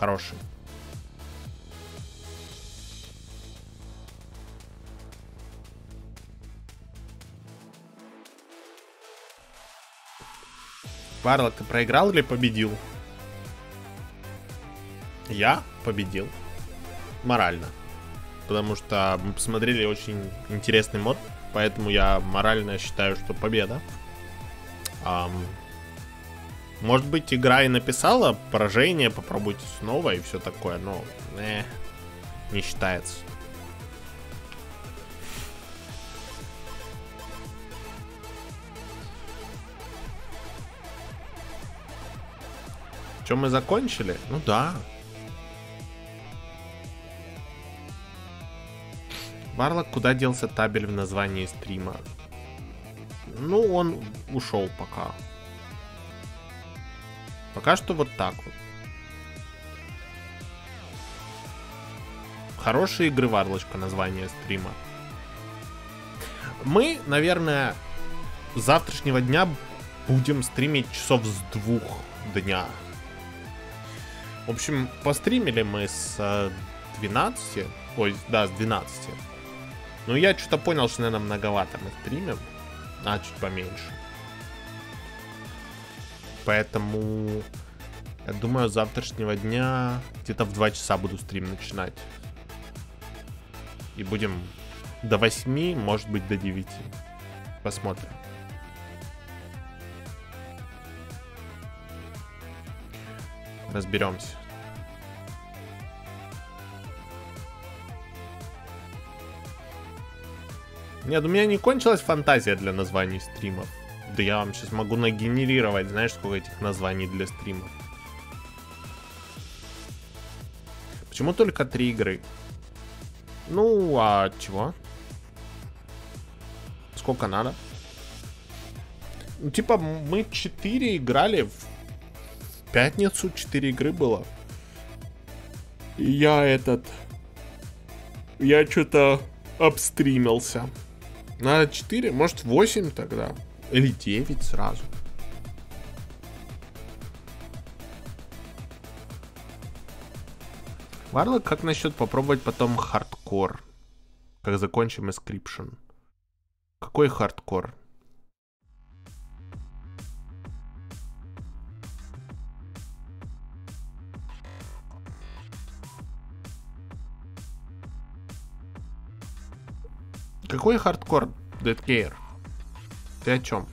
Хороший. Барлок, ты проиграл или победил? Я победил морально. Потому что мы посмотрели очень интересный мод, поэтому я морально считаю, что победа. Um, может быть, игра и написала поражение, попробуйте снова и все такое, но э, не считается. Чем мы закончили? Ну да, Варлок, куда делся табель в названии стрима? Ну, он ушел пока. Пока что вот так вот. Хорошие игры, Варлочка, название стрима. Мы, наверное, с завтрашнего дня будем стримить часов с двух дня. В общем, постримили мы с 12, э, ой, да, с 12. Ну, я что-то понял, что, наверное, многовато мы стримим. А, чуть поменьше. Поэтому, я думаю, с завтрашнего дня где-то в 2 часа буду стрим начинать. И будем до 8, может быть, до 9. Посмотрим. Разберемся. Нет, у меня не кончилась фантазия для названий стримов. Да я вам сейчас могу нагенерировать, знаешь, сколько этих названий для стримов. Почему только три игры? Ну, а чего? Сколько надо? Ну, типа, мы 4 играли в пятницу, 4 игры было. И я этот... Я что-то обстримился. Надо 4, может 8 тогда. Или 9 сразу. Варлок, как насчет попробовать потом хардкор? Как закончим Inscryption. Какой хардкор? Какой хардкор, Dead Care? Ты о чем?